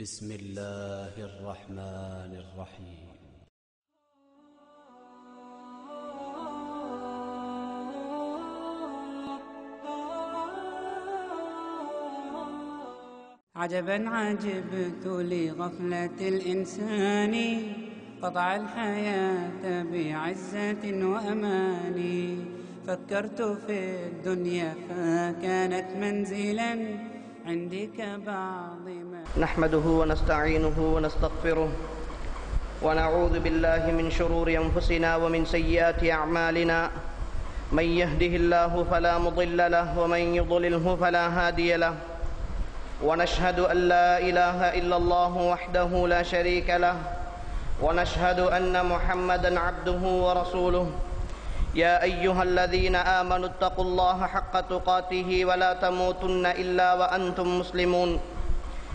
بسم الله الرحمن الرحيم. عجبا عجبت لغفلة الإنسان قطع الحياة بعزة وأمان. فكرت في الدنيا فكانت منزلا عندي كبعض نحمده ونستعينه ونستغفره ونعوذ بالله من شرور أنفسنا ومن سيئات أعمالنا. من يهده الله فلا مضل له ومن يضلله فلا هادي له. ونشهد أن لا إله إلا الله وحده لا شريك له. ونشهد أن محمدا عبده ورسوله. يا أيها الذين آمنوا اتقوا الله حق تقاته ولا تموتن إلا وأنتم مسلمون.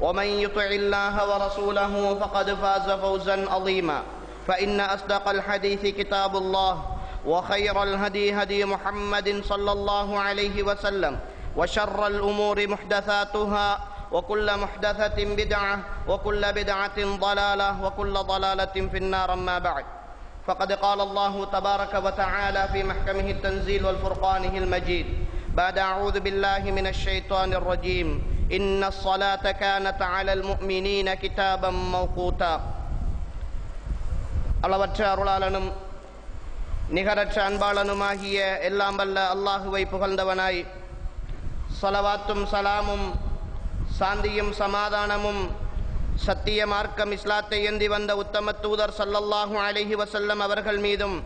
ومن يطع الله ورسوله فقد فاز فوزا عظيما. فإن أصدق الحديث كتاب الله وخير الهدي هدي محمد صلى الله عليه وسلم وشر الأمور محدثاتها وكل محدثة بدعة وكل بدعة ضلالة وكل ضلالة في النار أما بعد. فقد قال الله تبارك وتعالى في محكمه التنزيل والفرقانه المجيد بعد أعوذ بالله من الشيطان الرجيم. إن الصلاة كانت على المؤمنين كتابا موقوتا அளவற்ற அருளாளனும் நிகரற்ற அன்பாளனுமாகிய எல்லாம் வல்ல அல்லாஹுவை புகழ்ந்தவனாய் சலவாத்தும் சலாமும் சாந்தியும் சமாதானமும் சத்திய மார்க்கம் இஸ்லாத்தை ஏந்தி வந்த உத்தம தூதர் சல்லல்லாஹு அலைஹி வசல்லம் அவர்கள் மீதும்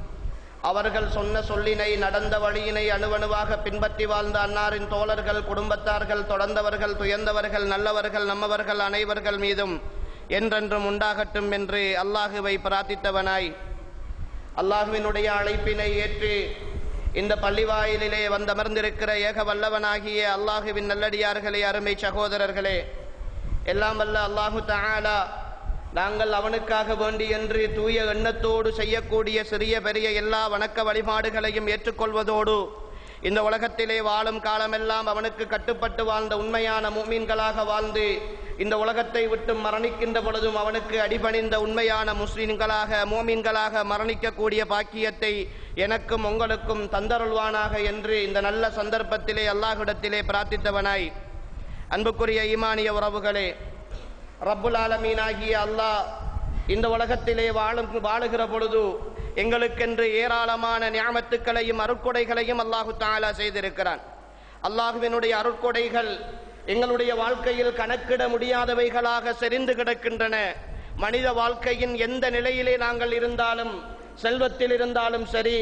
அவர்கள் சொன்ன சொல்லினை நடந்த வழியினை அணுவணுவாக பின்பற்றி வாழ்ந்த அன்னாரின் தோழர்கள் குடும்பத்தார்கள் தொடர்ந்தவர்கள் துயர்ந்தவர்கள் நல்லவர்கள் நம்மவர்கள் அனைவர்கள் மீதும் என்றென்றும் உண்டாகட்டும் என்று அல்லாஹுவை பிரார்த்தித்தவனாய். அல்லாஹுவினுடைய அழைப்பினை ஏற்று இந்த பள்ளிவாயிலிலே வந்தமர்ந்திருக்கிற ஏக வல்லவனாகிய அல்லாஹுவின் நல்லடியார்களே அருமை சகோதரர்களே எல்லாம் வல்ல அல்லாஹு தஆலா நாங்கள் அவனுக்காக வேண்டி என்று தூய எண்ணத்தோடு செய்யக்கூடிய சிறிய பெரிய எல்லா வணக்க வழிபாடுகளையும் ஏற்றுக்கொள்வதோடு இந்த உலகத்திலே வாழும் காலமெல்லாம் அவனுக்கு கட்டுப்பட்டு வாழ்ந்த உண்மையான மூமீன்களாக வாழ்ந்து இந்த உலகத்தை விட்டு மரணிக்கின்ற பொழுதும் அவனுக்கு அடிபணிந்த உண்மையான முஸ்லிம்களாக மோமீன்களாக மரணிக்கக்கூடிய பாக்கியத்தை எனக்கும் உங்களுக்கும் தந்தருள்வானாக என்று இந்த நல்ல சந்தர்ப்பத்திலே அல்லாஹிடத்திலே பிரார்த்தித்தவனாய். அன்புக்குரிய ஈமானிய உறவுகளே ரப்புல் ஆலமீனாகிய அல்லாஹ் இந்த உலகத்திலே வாழும் வாழுகிற பொழுது எங்களுக்கென்று ஏராளமான ஞாபத்துக்களையும் அருட்கொடைகளையும் அல்லாஹு தாலா செய்திருக்கிறான். அல்லாஹுவினுடைய அருட்கொடைகள் எங்களுடைய வாழ்க்கையில் கணக்கிட முடியாதவைகளாக செறிந்து கிடக்கின்றன. மனித வாழ்க்கையின் எந்த நிலையிலே நாங்கள் இருந்தாலும் செல்வத்தில் இருந்தாலும் சரி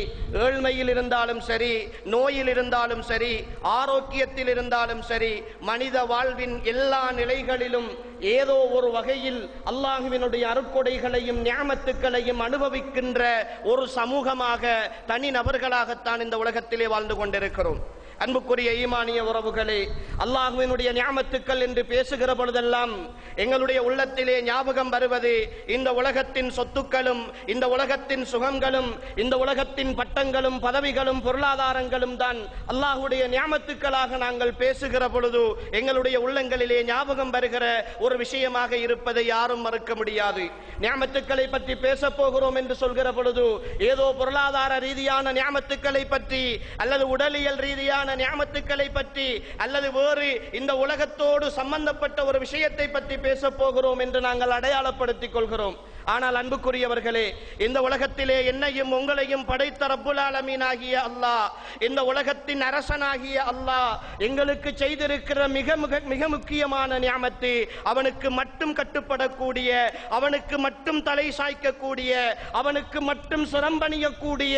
ஏழ்மையில் இருந்தாலும் சரி நோயில் இருந்தாலும் சரி ஆரோக்கியத்தில் இருந்தாலும் சரி மனித வாழ்வின் எல்லா நிலைகளிலும் ஏதோ ஒரு வகையில் அல்லாஹுவினுடைய அருட்கொடைகளையும் ஞாமத்துக்களையும் அனுபவிக்கின்ற ஒரு சமூகமாக தனி நபர்களாகத்தான் இந்த உலகத்திலே வாழ்ந்து கொண்டிருக்கிறோம். அன்புக்குரிய ஈமானிய உறவுகளே அல்லாஹுவினுடைய ஞாபத்துக்கள் என்று பேசுகிற பொழுதெல்லாம் எங்களுடைய உள்ளத்திலே ஞாபகம் வருவது இந்த உலகத்தின் சொத்துக்களும் இந்த உலகத்தின் சுகங்களும் இந்த உலகத்தின் பட்டங்களும் பதவிகளும் பொருளாதாரங்களும் தான் அல்லாஹுடைய ஞாபத்துக்களாக நாங்கள் பேசுகிற பொழுது எங்களுடைய உள்ளங்களிலே ஞாபகம் வருகிற ஒரு விஷயமாக இருப்பதை யாரும் மறுக்க முடியாது. ஞாபத்துக்களை பற்றி பேச போகிறோம் என்று சொல்கிற பொழுது ஏதோ பொருளாதார ரீதியான ஞாபத்துக்களை பற்றி அல்லது உடலியல் ரீதியான விதமான ஞாபத்துக்களை பற்றி அல்லது வேறு இந்த உலகத்தோடு சம்பந்தப்பட்ட ஒரு விஷயத்தை பற்றி பேச போகிறோம் என்று நாங்கள் அடையாளப்படுத்திக் கொள்கிறோம். ஆனால் அன்புக்குரியவர்களே இந்த உலகத்திலே என்னையும் உங்களையும் படைத்த ரப்புல் அல்லாஹ் இந்த உலகத்தின் அரசனாகிய அல்லாஹ் எங்களுக்கு செய்திருக்கிற மிக மிக மிக முக்கியமான ஞாபத்து அவனுக்கு மட்டும் கட்டுப்படக்கூடிய அவனுக்கு மட்டும் தலை சாய்க்கக்கூடிய அவனுக்கு மட்டும் சிரம்பணியக்கூடிய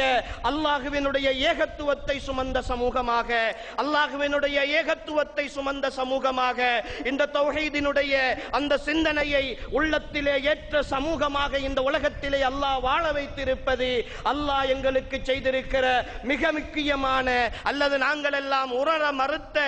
அல்லாஹுவினுடைய ஏகத்துவத்தை சுமந்த சமூகமாக அல்லாஹுவினுடைய ஏகத்துவத்தை சுமந்த சமூகமாக இந்த தௌஹீதினுடைய அந்த சிந்தனையை உள்ளத்திலே ஏற்ற சமூகமாக இந்த உலகத்திலே அல்லாஹ் வாழ வைத்திருப்பது அல்லாஹ் எங்களுக்கு செய்திருக்கிற மிக முக்கியமான அல்லது நாங்கள் எல்லாம் உணர மறுத்த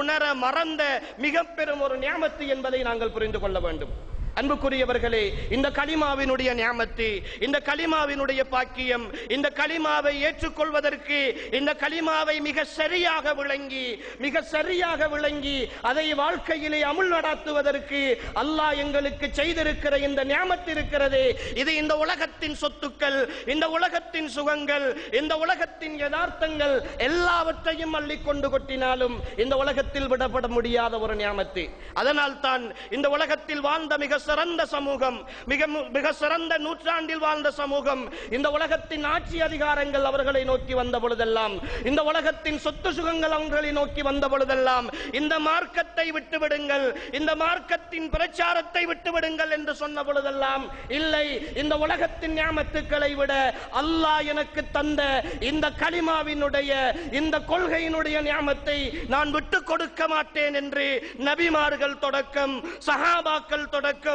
உணர மறந்த மிக பெரும் ஒரு நியாமத்து என்பதை நாங்கள் புரிந்து கொள்ள வேண்டும். அன்புக்குரியவர்களே இந்த கலிமாவினுடைய ஞாமத்து இந்த கலிமாவினுடைய பாக்கியம் இந்த கலிமாவை ஏற்றுக்கொள்வதற்கு இந்த கலிமாவை மிக சரியாக விளங்கி மிக சரியாக விளங்கி அதை வாழ்க்கையிலே அமுல் நடாத்துவதற்கு அல்லாஹ் எங்களுக்கு செய்திருக்கிற இந்த ஞாமத்து இருக்கிறதே. இது இந்த உலகத்தின் சொத்துக்கள் இந்த உலகத்தின் சுகங்கள் இந்த உலகத்தின் யதார்த்தங்கள் எல்லாவற்றையும் அள்ளி கொண்டு கொட்டினாலும் இந்த உலகத்தில் விடப்பட முடியாத ஒரு ஞாமத்து அதனால் தான் இந்த உலகத்தில் வாழ்ந்த மிக சிறந்த சமூகம் மிக மிக சிறந்த நூற்றாண்டில் வாழ்ந்த சமூகம். இந்த உலகத்தின் ஆட்சி அதிகாரங்கள் அவர்களை நோக்கி வந்த பொழுதெல்லாம் இந்த உலகத்தின் சொத்து சுகங்கள் அவர்களை நோக்கி வந்த பொழுதெல்லாம் இந்த மார்க்கத்தை விட்டுவிடுங்கள் இந்த மார்க்கத்தின் பிரச்சாரத்தை விட்டுவிடுங்கள் என்று சொன்ன பொழுதெல்லாம் இல்லை இந்த உலகத்தின் ஞாபகத்துக்களை விட அல்லாஹ் எனக்கு தந்த இந்த களிமாவினுடைய இந்த கொள்கையினுடைய ஞாபகத்தை நான் விட்டு கொடுக்க மாட்டேன் என்று நபிமார்கள் தொடக்கம் சஹாபாக்கள் தொடக்கம்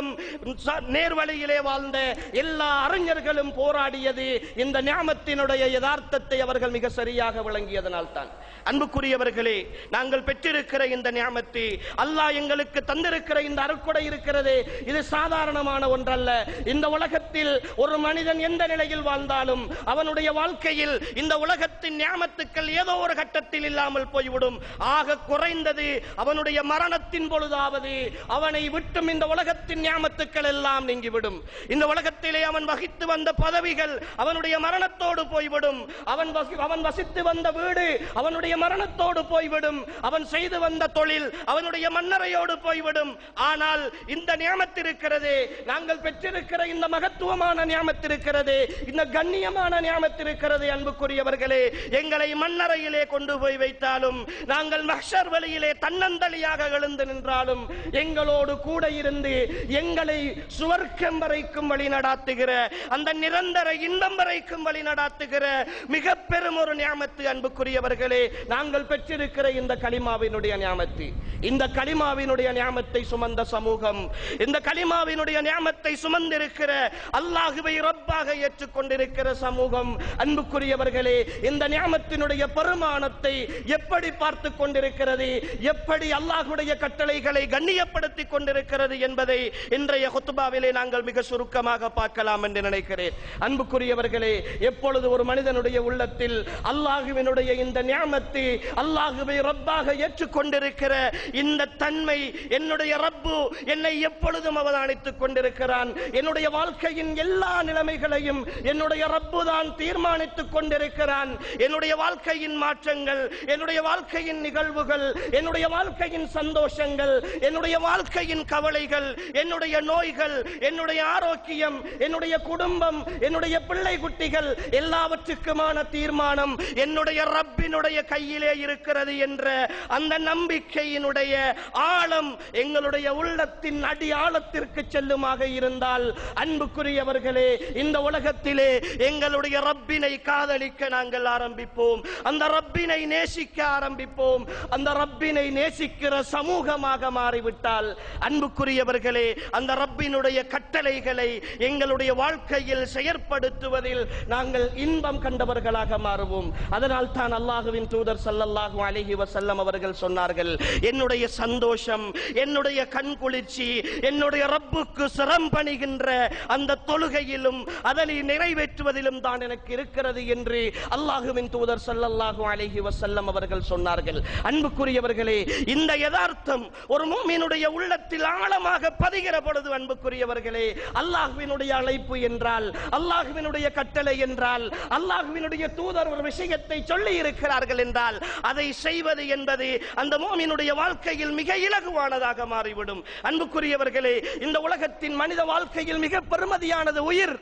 ச- நேர்வழியிலே வாழ்ந்த எல்லா அறிஞர்களும் போராடியது இந்த ஞாபகத்தினுடைய யதார்த்தத்தை அவர்கள் மிக சரியாக விளங்கியதனால் தான் அன்புக்குரியவர்களே நாங்கள் பெற்றிருக்கிற இந்த ஞாபகத்தை அல்லாஹ் எங்களுக்கு தந்திருக்கிற இந்த அருட்கொடை இருக்கிறது இது சாதாரணமான ஒன்றல்ல. இந்த உலகத்தில் ஒரு மனிதன் எந்த நிலையில் வாழ்ந்தாலும் அவனுடைய வாழ்க்கையில் இந்த உலகத்தின் ஞாபகத்துக்கள் ஏதோ ஒரு கட்டத்தில் இல்லாமல் போய்விடும். ஆக குறைந்தது அவனுடைய மரணத்தின் பொழுதாவது அவனை விட்டும் இந்த உலகத்தின் ஞாபகத்துக்கள் எல்லாம் நீங்கிவிடும். இந்த உலகத்திலே அவன் வகித்து வந்த பதவிகள் அவனுடைய மரணத்தோடு போய்விடும். அவன் அவன் வசித்து வந்த வீடு அவனுடைய மரணத்தோடு போய்விடும். அவன் செய்து வந்த தொழில் அவனுடைய மன்னரையோடு போய்விடும். ஆனால் இந்த நியமத்திருக்கிறது நாங்கள் பெற்றிருக்கிற இந்த மகத்துவமான நியமத்திருக்கிறது இந்த கண்ணியமான நியமத்திருக்கிறது அன்புக்குரியவர்களே. எங்களை மன்னரையிலே கொண்டு போய் வைத்தாலும் நாங்கள் மஹ்ஷர் வழியிலே தன்னந்தளியாக எழுந்து நின்றாலும் எங்களோடு கூட இருந்து எங்களை சுவர்க்கம் வரைக்கும் வழி நடாத்துகிற அந்த நிரந்தர இன்பம் வரைக்கும் வழி நடாத்துகிற மிக பெரும் ஒரு ஞாபகத்து அன்புக்குரியவர்களே நாங்கள் பெற்றிருக்கிற இந்த கலிமாவினுடைய ஞாபகத்து இந்த கலிமாவினுடைய ஞாபகத்தை சுமந்த சமூகம் இந்த கலிமாவினுடைய நியமத்தை சுமந்திருக்கிற அல்லாஹுவை ரப்பாக ஏற்றுக்கொண்டிருக்கிற சமூகம். அன்புக்குரியவர்களே இந்த ஞாபகத்தினுடைய பெருமானத்தை எப்படி பார்த்து கொண்டிருக்கிறது எப்படி அல்லாஹுடைய கட்டளைகளை கண்ணியப்படுத்திக் கொண்டிருக்கிறது என்பதை இன்றைய ஹுத்துபாவிலே நாங்கள் மிக சுருக்கமாக பார்க்கலாம் என்று நினைக்கிறேன். அன்புக்குரியவர்களே எப்பொழுது ஒரு மனிதனுடைய உள்ளத்தில் அல்லாஹுவினுடைய இந்த நியமத்தை அல்லாஹுவை ரப்பாக ஏற்றுக்கொண்டிருக்கிற இந்த தன்மை என்னுடைய ரப்பு என்னை எப்பொழுதும் அவதானித்துக் கொண்டிருக்கிறான். என்னுடைய வாழ்க்கையின் எல்லா நிலைமைகளையும் என்னுடைய ரப்பு தான் தீர்மானித்துக் கொண்டிருக்கிறான். என்னுடைய வாழ்க்கையின் மாற்றங்கள் என்னுடைய வாழ்க்கையின் நிகழ்வுகள் என்னுடைய வாழ்க்கையின் சந்தோஷங்கள் என்னுடைய வாழ்க்கையின் கவலைகள் என்னுடைய நோய்கள் என்னுடைய ஆரோக்கியம் என்னுடைய குடும்பம் என்னுடைய பிள்ளை குட்டிகள் எல்லாவற்றுக்குமான தீர்மானம் என்னுடைய ரப்பினுடைய கையிலே இருக்கிறது என்ற அந்த நம்பிக்கையினுடைய ஆழம் எங்களுடைய உள்ளத்தின் அடி ஆழத்திற்கு செல்லுமாக இருந்தால் அன்புக்குரியவர்களே இந்த உலகத்திலே எங்களுடைய ரப்பினை காதலிக்க நாங்கள் ஆரம்பிப்போம். அந்த ரப்பினை நேசிக்க ஆரம்பிப்போம். அந்த ரப்பினை நேசிக்கிற சமூகமாக மாறிவிட்டால் அன்புக்குரியவர்களே அந்த ரப்பினுடைய கட்டளைகளை எங்களுடைய வாழ்க்கையில் செயற்படுத்துவதில் நாங்கள் இன்பம் கண்டவர்களாக மாறுவோம். அதனால் தான் அல்லாஹுவின் தூதர் சல்லல்லாஹு அலஹி வசல்லம் அவர்கள் சொன்னார்கள் என்னுடைய சந்தோஷம் என்னுடைய கண் குளிர்ச்சி என்னுடைய ரப்புக்கு சிரம் பணிகின்ற அந்த தொழுகையிலும் அதனை நிறைவேற்றுவதிலும் தான் எனக்கு இருக்கிறது என்று அல்லாஹுவின் தூதர் சல்லல்லாஹு அலஹி வசல்லம் அவர்கள் சொன்னார்கள். அன்புக்குரியவர்களே இந்த யதார்த்தம் ஒரு மூமியினுடைய உள்ளத்தில் ஆழமாக பதிகிற பொழுது அன்புக்குரியவர்களே அல்லாஹ்வினுடைய அழைப்பு என்றால் அல்லாஹ்வினுடைய கட்டளை என்றால் அல்லாஹ்வினுடைய தூதர் ஒரு விஷயத்தை சொல்லி இருக்கிறார்கள் என்றால் அதை செய்வது என்பது அந்த மோமினுடைய வாழ்க்கையில் மிக இலகுவானதாக மாறிவிடும். அன்புக்குரியவர்களே இந்த உலகத்தின் மனித வாழ்க்கையில் மிக பெருமதியானது உயிர்.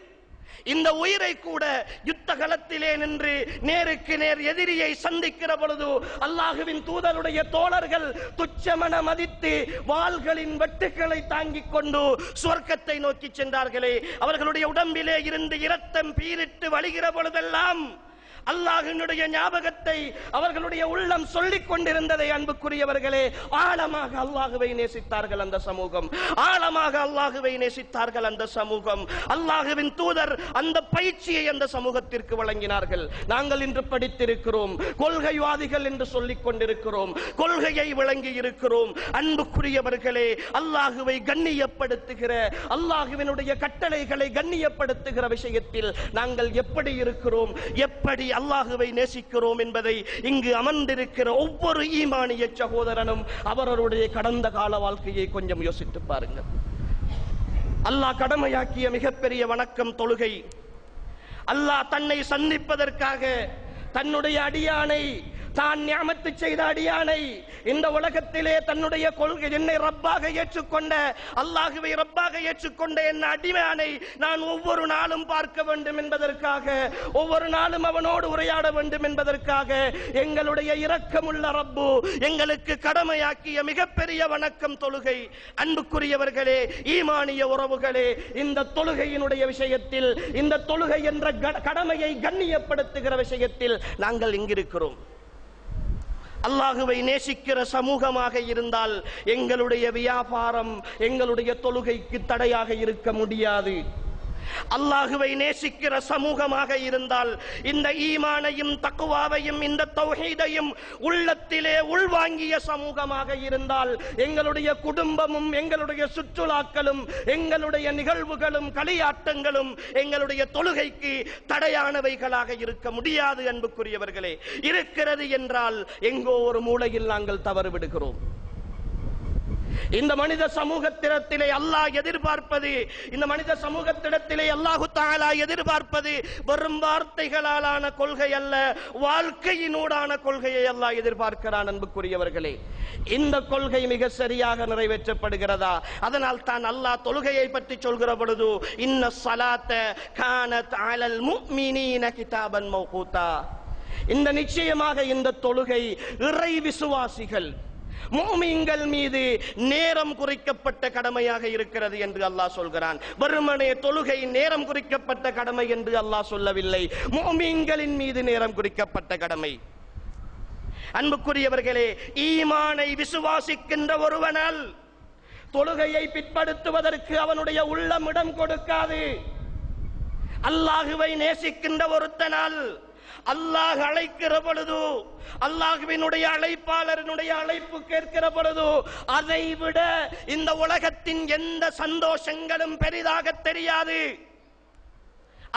இந்த உயிரை கூட யுத்த களத்திலே நின்று நேருக்கு நேர் எதிரியை சந்திக்கிற பொழுது அல்லாஹுவின் தூதருடைய தோழர்கள் துச்சமன மதித்து வாள்களின் வெட்டுக்களை தாங்கிக் கொண்டு சுவர்க்கத்தை நோக்கி சென்றார்களே. அவர்களுடைய உடம்பிலே இருந்து இரத்தம் பீரிட்டு வழிகிற பொழுதெல்லாம் அல்லாஹினுடைய ஞாபகத்தை அவர்களுடைய உள்ளம் சொல்லிக் கொண்டிருந்ததை அன்புக்குரியவர்களே ஆழமாக அல்லாஹுவை நேசித்தார்கள் அந்த சமூகம். ஆழமாக அல்லாஹுவை நேசித்தார்கள் அந்த சமூகம். அல்லாஹுவின் தூதர் அந்த பயிற்சியை அந்த சமூகத்திற்கு வழங்கினார்கள். நாங்கள் இன்று படித்திருக்கிறோம் கொள்கைவாதிகள் என்று சொல்லிக் கொண்டிருக்கிறோம் கொள்கையை விளங்கி இருக்கிறோம். அன்புக்குரியவர்களே அல்லாஹுவை கண்ணியப்படுத்துகிற அல்லாஹுவினுடைய கட்டளைகளை கண்ணியப்படுத்துகிற விஷயத்தில் நாங்கள் எப்படி இருக்கிறோம் எப்படி அல்லாஹுவை நேசிக்கிறோம் என்பதை இங்கு அமர்ந்திருக்கிற ஒவ்வொரு ஈமானிய சகோதரனும் அவரவருடைய கடந்த கால வாழ்க்கையை கொஞ்சம் யோசித்து பாருங்கள். அல்லாஹ் கடமையாக்கிய மிகப்பெரிய வணக்கம் தொழுகை. அல்லாஹ் தன்னை சந்திப்பதற்காக தன்னுடைய அடியானை தான் ஞாபத்து செய்த அடியானை இந்த உலகத்திலே தன்னுடைய கொள்கை என்னை ரப்பாக ஏற்றுக்கொண்ட அல்லாஹுவை ரப்பாக ஏற்றுக்கொண்ட என் அடிமையானை நான் ஒவ்வொரு நாளும் பார்க்க வேண்டும் என்பதற்காக ஒவ்வொரு நாளும் அவனோடு உரையாட வேண்டும் என்பதற்காக எங்களுடைய இரக்கமுள்ள ரப்பு எங்களுக்கு கடமையாக்கிய மிகப்பெரிய வணக்கம் தொழுகை. அன்புக்குரியவர்களே ஈமானிய உறவுகளே இந்த தொழுகையினுடைய விஷயத்தில் இந்த தொழுகை என்ற கடமையை கண்ணியப்படுத்துகிற விஷயத்தில் நாங்கள் இங்கிருக்கிறோம். அல்லாஹுவை நேசிக்கிற சமூகமாக இருந்தால் எங்களுடைய வியாபாரம் எங்களுடைய தொழுகைக்கு தடையாக இருக்க முடியாது. அல்லாஹுவை நேசிக்கிற சமூகமாக இருந்தால் இந்த ஈமானையும் தக்குவாவையும் இந்த தௌஹீதையும் உள்ளத்திலே உள்வாங்கிய சமூகமாக இருந்தால் எங்களுடைய குடும்பமும் எங்களுடைய சுற்றுலாக்களும் எங்களுடைய நிகழ்வுகளும் களியாட்டங்களும் எங்களுடைய தொழுகைக்கு தடையானவைகளாக இருக்க முடியாது அன்புக்குரியவர்களே. இருக்கிறது என்றால் எங்கோ ஒரு மூலையில் நாங்கள் தவறு விடுகிறோம். இந்த மனித சமூகத்திடத்திலே அல்லாஹ் எதிர்பார்ப்பது இந்த மனித சமூகத்திடத்திலே அல்லாஹு தாலா எதிர்பார்ப்பது வெறும் வார்த்தைகளாலான கொள்கை அல்ல வாழ்க்கையினூடான கொள்கையை அல்லாஹ் எதிர்பார்க்கிறான் அன்புக்குரியவர்களே. இந்த கொள்கை மிக சரியாக நிறைவேற்றப்படுகிறதா? அதனால் தான் அல்லாஹ் தொழுகையை பற்றி சொல்கிற பொழுது இன்ன சலாத்த கானத் அலல் முஃமினீன கிதாபன் மௌகூதா இந்த நிச்சயமாக இந்த தொழுகை இறை விசுவாசிகள் மோமியங்கள் மீது நேரம் குறிக்கப்பட்ட கடமையாக இருக்கிறது என்று அல்லாஹ் சொல்கிறான். வெறுமனே தொழுகை நேரம் குறிக்கப்பட்ட கடமை என்று அல்லாஹ் சொல்லவில்லை. மோமியங்களின் மீது நேரம் குறிக்கப்பட்ட கடமை. அன்புக்குரியவர்களே ஈமானை விசுவாசிக்கின்ற ஒருவனால் தொழுகையை பிற்படுத்துவதற்கு அவனுடைய உள்ளம் இடம் கொடுக்காது. அல்லாஹுவை நேசிக்கின்ற ஒருத்தனால் அல்லாஹ் அழைக்கிற பொழுது அல்லாஹுவினுடைய அழைப்பாளரனுடைய அழைப்பு கேட்கிற பொழுது அதை விட இந்த உலகத்தின் எந்த சந்தோஷங்களும் பெரிதாக தெரியாது.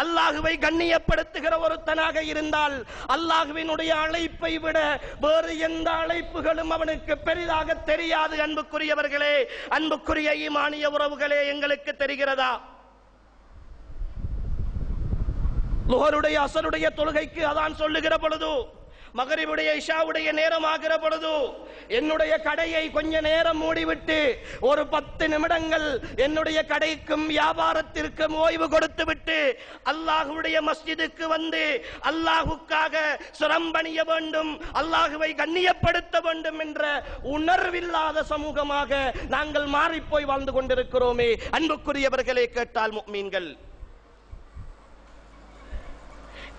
அல்லாஹுவை கண்ணியப்படுத்துகிற ஒருத்தனாக இருந்தால் அல்லாஹுவினுடைய அழைப்பை விட வேறு எந்த அழைப்புகளும் அவனுக்கு பெரிதாக தெரியாது. அன்புக்குரியவர்களே அன்புக்குரிய ஈமானிய உறவுகளே எங்களுக்கு தெரிகிறதா? லுகருடைய அசருடைய தொழுகைக்கு அதான் சொல்லுகிற பொழுது மகரிவுடைய இஷாவுடைய நேரம் ஆகிற பொழுது என்னுடைய கடையை கொஞ்ச நேரம் மூடிவிட்டு ஒரு பத்து நிமிடங்கள் என்னுடைய கடைக்கும் வியாபாரத்திற்கும் ஓய்வு கொடுத்து விட்டு அல்லாஹுடைய மஸ்ஜிதுக்கு வந்து அல்லாஹுக்காக சிரம்பணிய வேண்டும் அல்லாஹுவை கண்ணியப்படுத்த வேண்டும் என்ற உணர்வில்லாத சமூகமாக நாங்கள் மாறிப்போய் வாழ்ந்து கொண்டிருக்கிறோமே. அன்புக்குரியவர்களே கேட்டால் மீன்கள்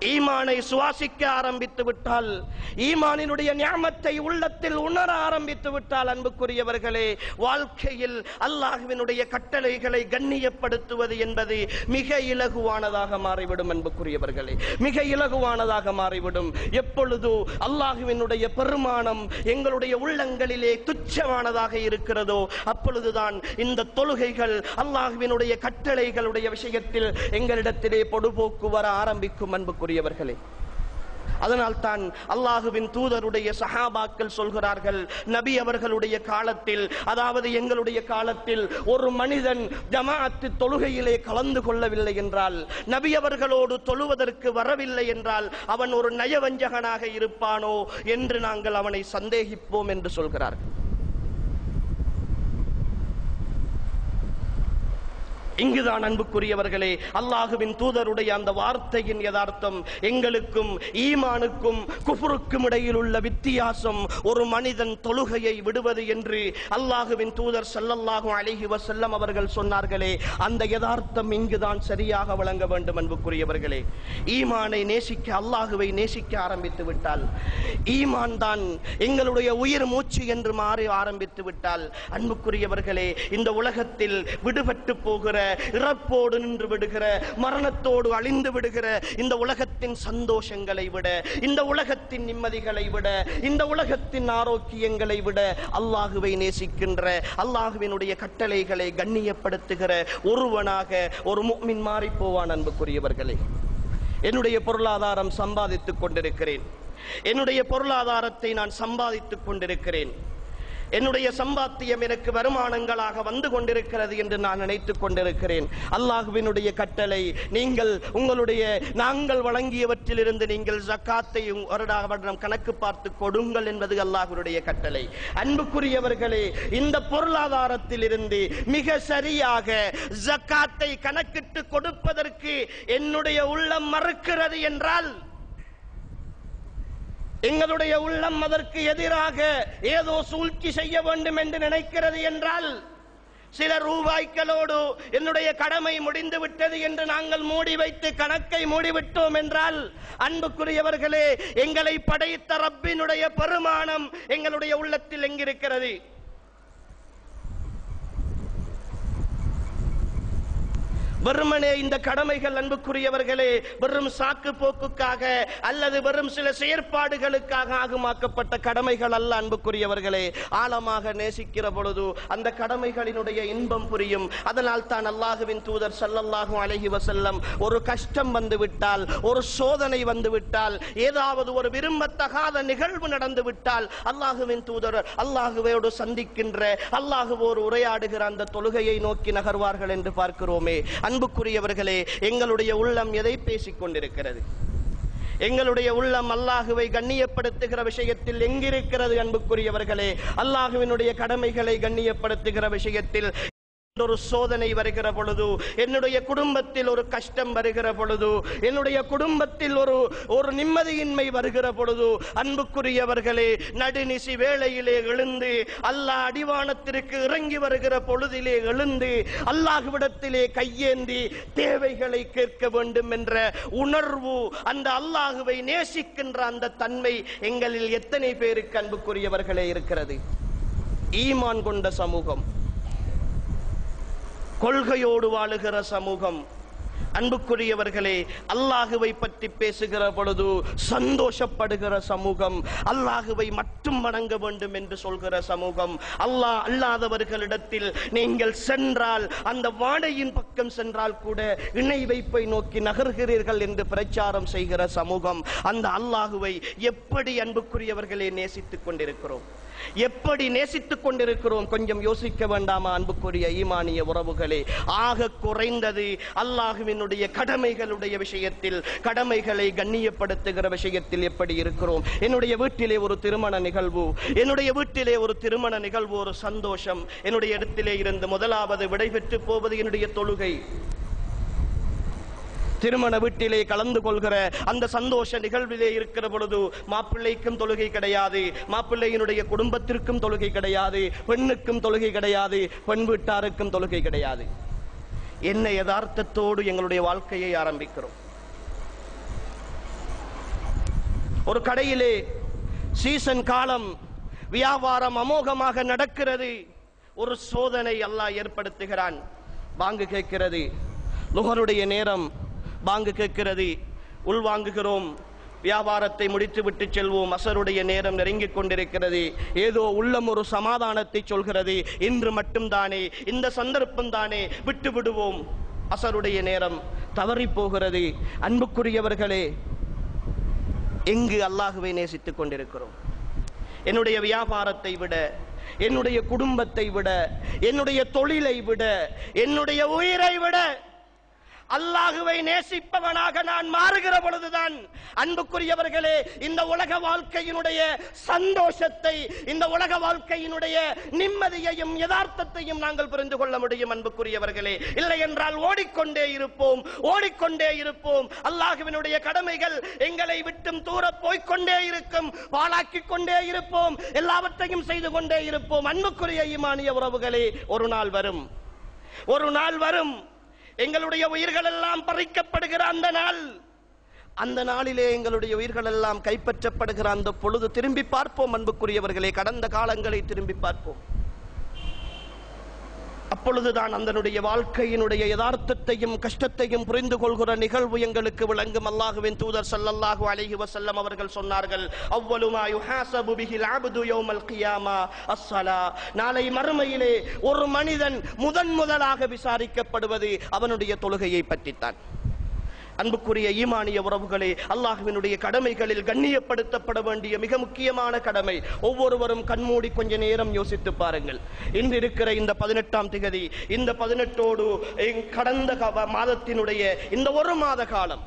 ஈமானை சுவாசிக்க ஆரம்பித்து விட்டால் ஈமானினுடைய ஞாபத்தை உள்ளத்தில் உணர ஆரம்பித்து விட்டால் அன்புக்குரியவர்களே வாழ்க்கையில் அல்லாஹுவினுடைய கட்டளைகளை கண்ணியப்படுத்துவது என்பது மிக இலகுவானதாக மாறிவிடும் அன்புக்குரியவர்களே. மிக இலகுவானதாக மாறிவிடும். எப்பொழுது அல்லாஹுவினுடைய பெருமானம் எங்களுடைய உள்ளங்களிலே துச்சமானதாக இருக்கிறதோ அப்பொழுதுதான் இந்த தொழுகைகள் அல்லாஹுவினுடைய கட்டளைகளுடைய விஷயத்தில் எங்களிடத்திலே பொடுபோக்கு வர ஆரம்பிக்கும் அன்புக்குரியவர்களே அதனால் தான் அல்லாஹுவின் தூதருடைய சஹாபாக்கள் சொல்கிறார்கள் நபி அவர்களுடைய காலத்தில் அதாவது எங்களுடைய காலத்தில் ஒரு மனிதன் ஜமாஅத்து தொழுகையிலே கலந்து கொள்ளவில்லை என்றால் நபி அவர்களோடு தொழுவதற்கு வரவில்லை என்றால் அவன் ஒரு நயவஞ்சகனாக இருப்பானோ என்று நாங்கள் அவனை சந்தேகிப்போம் என்று சொல்கிறார்கள். இங்குதான் அன்புக்குரியவர்களே அல்லாஹுவின் தூதருடைய அந்த வார்த்தையின் யதார்த்தம் எங்களுக்கும் ஈமானுக்கும் குஃபுருக்கும் இடையில் உள்ள வித்தியாசம் ஒரு மனிதன் தொழுகையை விடுவது என்று அல்லாஹுவின் தூதர் ஸல்லல்லாஹு அழகி செல்லம் அவர்கள் சொன்னார்களே அந்த யதார்த்தம் இங்குதான் சரியாக வழங்க வேண்டும் அன்புக்குரியவர்களே. ஈமானை நேசிக்க அல்லாஹுவை நேசிக்க ஆரம்பித்து விட்டால் ஈமான் தான் எங்களுடைய உயிர் மூச்சு என்று மாறி ஆரம்பித்து விட்டால் அன்புக்குரியவர்களே இந்த உலகத்தில் விடுபட்டு போகிற இறப்போடு நின்று விடுகிற மரணத்தோடு அழிந்து விடுகிற இந்த உலகத்தின் சந்தோஷங்களை விட இந்த உலகத்தின் நிம்மதிகளை விட இந்த உலகத்தின் ஆரோக்கியங்களை விட அல்லாஹுவை நேசிக்கின்ற அல்லாஹுவினுடைய கட்டளைகளை கண்ணியப்படுத்துகிற ஒருவனாக ஒரு முக்மின் மாறி போவான் அன்புக்குரியவர்களே. என்னுடைய பொருளாதாரம் சம்பாதித்துக் கொண்டிருக்கிறேன். என்னுடைய பொருளாதாரத்தை நான் சம்பாதித்துக் கொண்டிருக்கிறேன். என்னுடைய சம்பாத்தியம் எனக்கு வருமானங்களாக வந்து கொண்டிருக்கிறது என்று நான் நினைத்துக் கொண்டிருக்கிறேன். அல்லாஹுவினுடைய கட்டளை நீங்கள் உங்களுடைய நாங்கள் வழங்கியவற்றிலிருந்து நீங்கள் ஜக்காத்தை வருடம் கணக்கு பார்த்து கொடுங்கள் என்பது அல்லாஹுடைய கட்டளை. அன்புக்குரியவர்களே இந்த பொருளாதாரத்தில் இருந்து மிக சரியாக ஜக்காத்தை கணக்கிட்டு கொடுப்பதற்கு என்னுடைய உள்ளம் மறுக்கிறது என்றால் எங்களுடைய உள்ளம் அதற்கு எதிராக ஏதோ சூழ்ச்சி செய்ய வேண்டும் என்று நினைக்கிறது என்றால் சில ரூபாய்களோடு என்னுடைய கடமை முடிந்து விட்டது என்று நாங்கள் மூடி வைத்து கணக்கை மூடிவிட்டோம் என்றால் அன்புக்குரியவர்களே எங்களை படைத்த ரப்பினுடைய பெருமானம் எங்களுடைய உள்ளத்தில் எங்கிருக்கிறது? வெறுமனே இந்த கடமைகள் அன்புக்குரியவர்களே வெறும் சாக்கு போக்குக்காக அல்லது வெறும் சில செயற்பாடுகளுக்காக ஆகுமாக்கப்பட்ட கடமைகள் அல்ல அன்புக்குரியவர்களே. ஆழமாக நேசிக்கிற பொழுது அந்த கடமைகளினுடைய இன்பம் புரியும். அதனால் தான் அல்லாஹுவின் தூதர் ஸல்லல்லாஹு அலைஹி வசல்லம் ஒரு கஷ்டம் வந்து விட்டால் ஒரு சோதனை வந்து விட்டால் ஏதாவது ஒரு விரும்பத்தகாத நிகழ்வு நடந்து விட்டால் அல்லாஹுவின் தூதர் அல்லாஹுவையோடு சந்திக்கின்ற அல்லாஹுவோர் உரையாடுகிற அந்த தொழுகையை நோக்கி நகர்வார்கள் என்று பார்க்கிறோமே. அன்புக்குரியவர்களே எங்களுடைய உள்ளம் எதை பேசிக் கொண்டிருக்கிறது எங்களுடைய உள்ளம் அல்லாஹுவை கண்ணியப்படுத்துகிற விஷயத்தில் எங்கிருக்கிறது அன்புக்குரியவர்களே? அல்லாஹுவினுடைய கடமைகளை கண்ணியப்படுத்துகிற விஷயத்தில் ஒரு சோதனை வருகிற பொழுது என்னுடைய குடும்பத்தில் ஒரு கஷ்டம் வருகிற பொழுது என்னுடைய குடும்பத்தில் ஒரு ஒரு நிம்மதியின்மை வருகிற பொழுது அன்புக்குரியவர்களே நடுநிசி வேளையிலே எழுந்து அல்லாஹ் அடிவானத்திற்கு இறங்கி வருகிற பொழுதிலே எழுந்து அல்லாஹுவிடத்திலே கையேந்தி தேவைகளை கேட்க வேண்டும் என்ற உணர்வு அந்த அல்லாஹுவை நேசிக்கின்ற அந்த தன்மை எங்களில் எத்தனை பேருக்கு அன்புக்குரியவர்களே இருக்கிறது? ஈமான் கொண்ட சமூகம். கொள்கையோடு வாழுகிற சமூகம். அன்புக்குரியவர்களே அல்லாஹுவை பற்றி பேசுகிற பொழுது சந்தோஷப்படுகிற சமூகம். அல்லாஹுவை மட்டும் வணங்க வேண்டும் என்று சொல்கிற சமூகம். அல்லாஹ் அல்லாதவர்களிடத்தில் நீங்கள் சென்றால் அந்த வாடையின் பக்கம் சென்றால் கூட இணை வைப்பை நோக்கி நகர்கிறீர்கள் என்று பிரச்சாரம் செய்கிற சமூகம். அந்த அல்லாஹுவை எப்படி அன்புக்குரியவர்களே நேசித்துக் கொண்டிருக்கிறோம்? எப்படி நேசித்துக் கொண்டிருக்கிறோம் கொஞ்சம் யோசிக்க வேண்டாமா அன்புக்குரிய ஈமானிய உறவுகளே? ஆக குறைந்தது அல்லாஹுவினுடைய கடமைகளுடைய விஷயத்தில் கடமைகளை கண்ணியப்படுத்துகிற விஷயத்தில் எப்படி இருக்கிறோம்? என்னுடைய வீட்டிலே ஒரு திருமண நிகழ்வு. என்னுடைய வீட்டிலே ஒரு திருமண நிகழ்வு ஒரு சந்தோஷம். என்னுடைய இடத்திலே இருந்து முதலாவது விடைபெற்று போவது என்னுடைய தொழுகை. திருமண வீட்டிலே கலந்து கொள்கிற அந்த சந்தோஷ நிகழ்விலே இருக்கிற பொழுது மாப்பிள்ளைக்கும் தொழுகை கிடையாது மாப்பிள்ளையினுடைய குடும்பத்திற்கும் தொழுகை கிடையாது பெண்ணுக்கும் தொழுகை கிடையாது பெண் வீட்டாருக்கும் தொழுகை கிடையாது. என்ன யதார்த்தத்தோடு எங்களுடைய வாழ்க்கையை ஆரம்பிக்கிறோம். ஒரு கடையிலே சீசன் காலம் வியாபாரம் அமோகமாக நடக்கிறது. ஒரு சோதனை அல்லாஹ் ஏற்படுத்துகிறான். வாங்கு கேட்கிறது. நுகருடைய நேரம் பாங்கு கேட்கிறது. உள்வாங்குகிறோம் வியாபாரத்தை முடித்துவிட்டு செல்வோம். அசருடைய நேரம் நெருங்கிக் கொண்டிருக்கிறது. ஏதோ உள்ளம் ஒரு சமாதானத்தை சொல்கிறது. இன்று மட்டும்தானே இந்த சந்தர்ப்பம் தானே விட்டு விடுவோம். அசருடைய நேரம் தவறி போகிறது. அன்புக்குரியவர்களே எங்கு அல்லாஹுவை நேசித்துக் கொண்டிருக்கிறோம்? என்னுடைய வியாபாரத்தை விட என்னுடைய குடும்பத்தை விட என்னுடைய தொழிலை விட என்னுடைய உயிரை விட அல்லாஹுவை நேசிப்பவனாக நான் மாறுகிற பொழுதுதான் அன்புக்குரியவர்களே இந்த உலக வாழ்க்கையினுடைய சந்தோஷத்தை இந்த உலக வாழ்க்கையினுடைய நிம்மதியையும் யதார்த்தத்தையும் நாங்கள் புரிந்து கொள்ள முடியும் அன்புக்குரியவர்களே. இல்லை என்றால் ஓடிக்கொண்டே இருப்போம் ஓடிக்கொண்டே இருப்போம். அல்லாஹுவினுடைய கடமைகள் எங்களை விட்டும் தூர போய்க்கொண்டே இருக்கும் பாழாக்கிக் கொண்டே இருப்போம் எல்லாவற்றையும் செய்து கொண்டே இருப்போம். அன்புக்குரிய ஈமானிய உறவுகளே ஒரு நாள் வரும் ஒரு நாள் வரும். எங்களுடைய உயிர்கள் எல்லாம் பறிக்கப்படுகிற அந்த நாள். அந்த நாளிலே எங்களுடைய உயிர்கள் எல்லாம் கைப்பற்றப்படுகிற அந்த பொழுது திரும்பி பார்ப்போம் அன்புக்குரியவர்களே. கடந்த காலங்களை திரும்பி பார்ப்போம். அப்பொழுதுதான் அதனுடைய வாழ்க்கையினுடைய யதார்த்தத்தையும் கஷ்டத்தையும் புரிந்து கொள்கிற நிகழ்வு எங்களுக்கு விளங்கும். அல்லாஹுவின் தூதர் சல்லல்லாஹு அலைஹி வசல்லம் அவர்கள் சொன்னார்கள் அவ்வளுமா யுஹாசபு பிஹில் அப்து யௌமல் கியாமா அஸ்ஸலா. நாளை மறுமையிலே ஒரு மனிதன் முதன் முதலாக விசாரிக்கப்படுவது அவனுடைய தொழுகையை பற்றித்தான். அன்புக்குரிய ஈமானிய உறவுகளே அல்லாஹுவினுடைய கடமைகளில் கண்ணியப்படுத்தப்பட வேண்டிய மிக முக்கியமான கடமை ஒவ்வொருவரும் கண்மூடி கொஞ்ச நேரம் யோசித்து பாருங்கள். இன்று இருக்கிற இந்த பதினெட்டாம் திகதி இந்த பதினெட்டோடு கடந்த மாதத்தினுடைய இந்த ஒரு மாத காலம்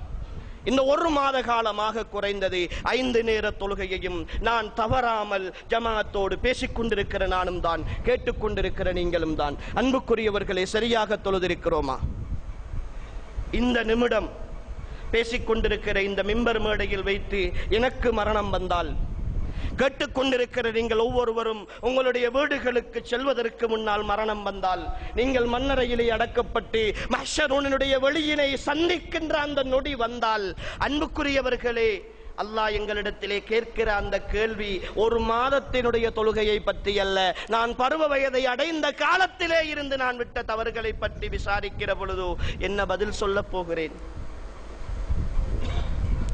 இந்த ஒரு மாத காலமாக குறைந்தது ஐந்து நேர தொழுகையையும் நான் தவறாமல் ஜமாத்தோடு பேசிக் கொண்டிருக்கிற நானும் தான் கேட்டுக்கொண்டிருக்கிற நீங்களும் தான். அன்புக்குரியவர்களை சரியாக தொழுதிருக்கிறோமா? இந்த நிமிடம் பேசிக்கொண்டிருக்கிற இந்த மிம்பர் மேடையில் வைத்து எனக்கு மரணம் வந்தால் கேட்டுக்கொண்டிருக்கிற நீங்கள் ஒவ்வொருவரும் உங்களுடைய வீடுகளுக்கு செல்வதற்கு முன்னால் மரணம் வந்தால் நீங்கள் மண்ணறையிலே அடக்கப்பட்டு மஹ்ஷருடைய வெளியினை சந்திக்கின்ற அந்த நொடி வந்தால் அன்புக்குரியவர்களே அல்லாஹ் எங்களிடத்திலே கேட்கிற அந்த கேள்வி ஒரு மாதத்தினுடைய தொழுகையை பற்றி அல்ல. நான் பருவ வயதை அடைந்த காலத்திலே இருந்து நான் விட்ட தவறுகளை பற்றி விசாரிக்கிற பொழுது என்ன பதில் சொல்லப் போகிறேன்?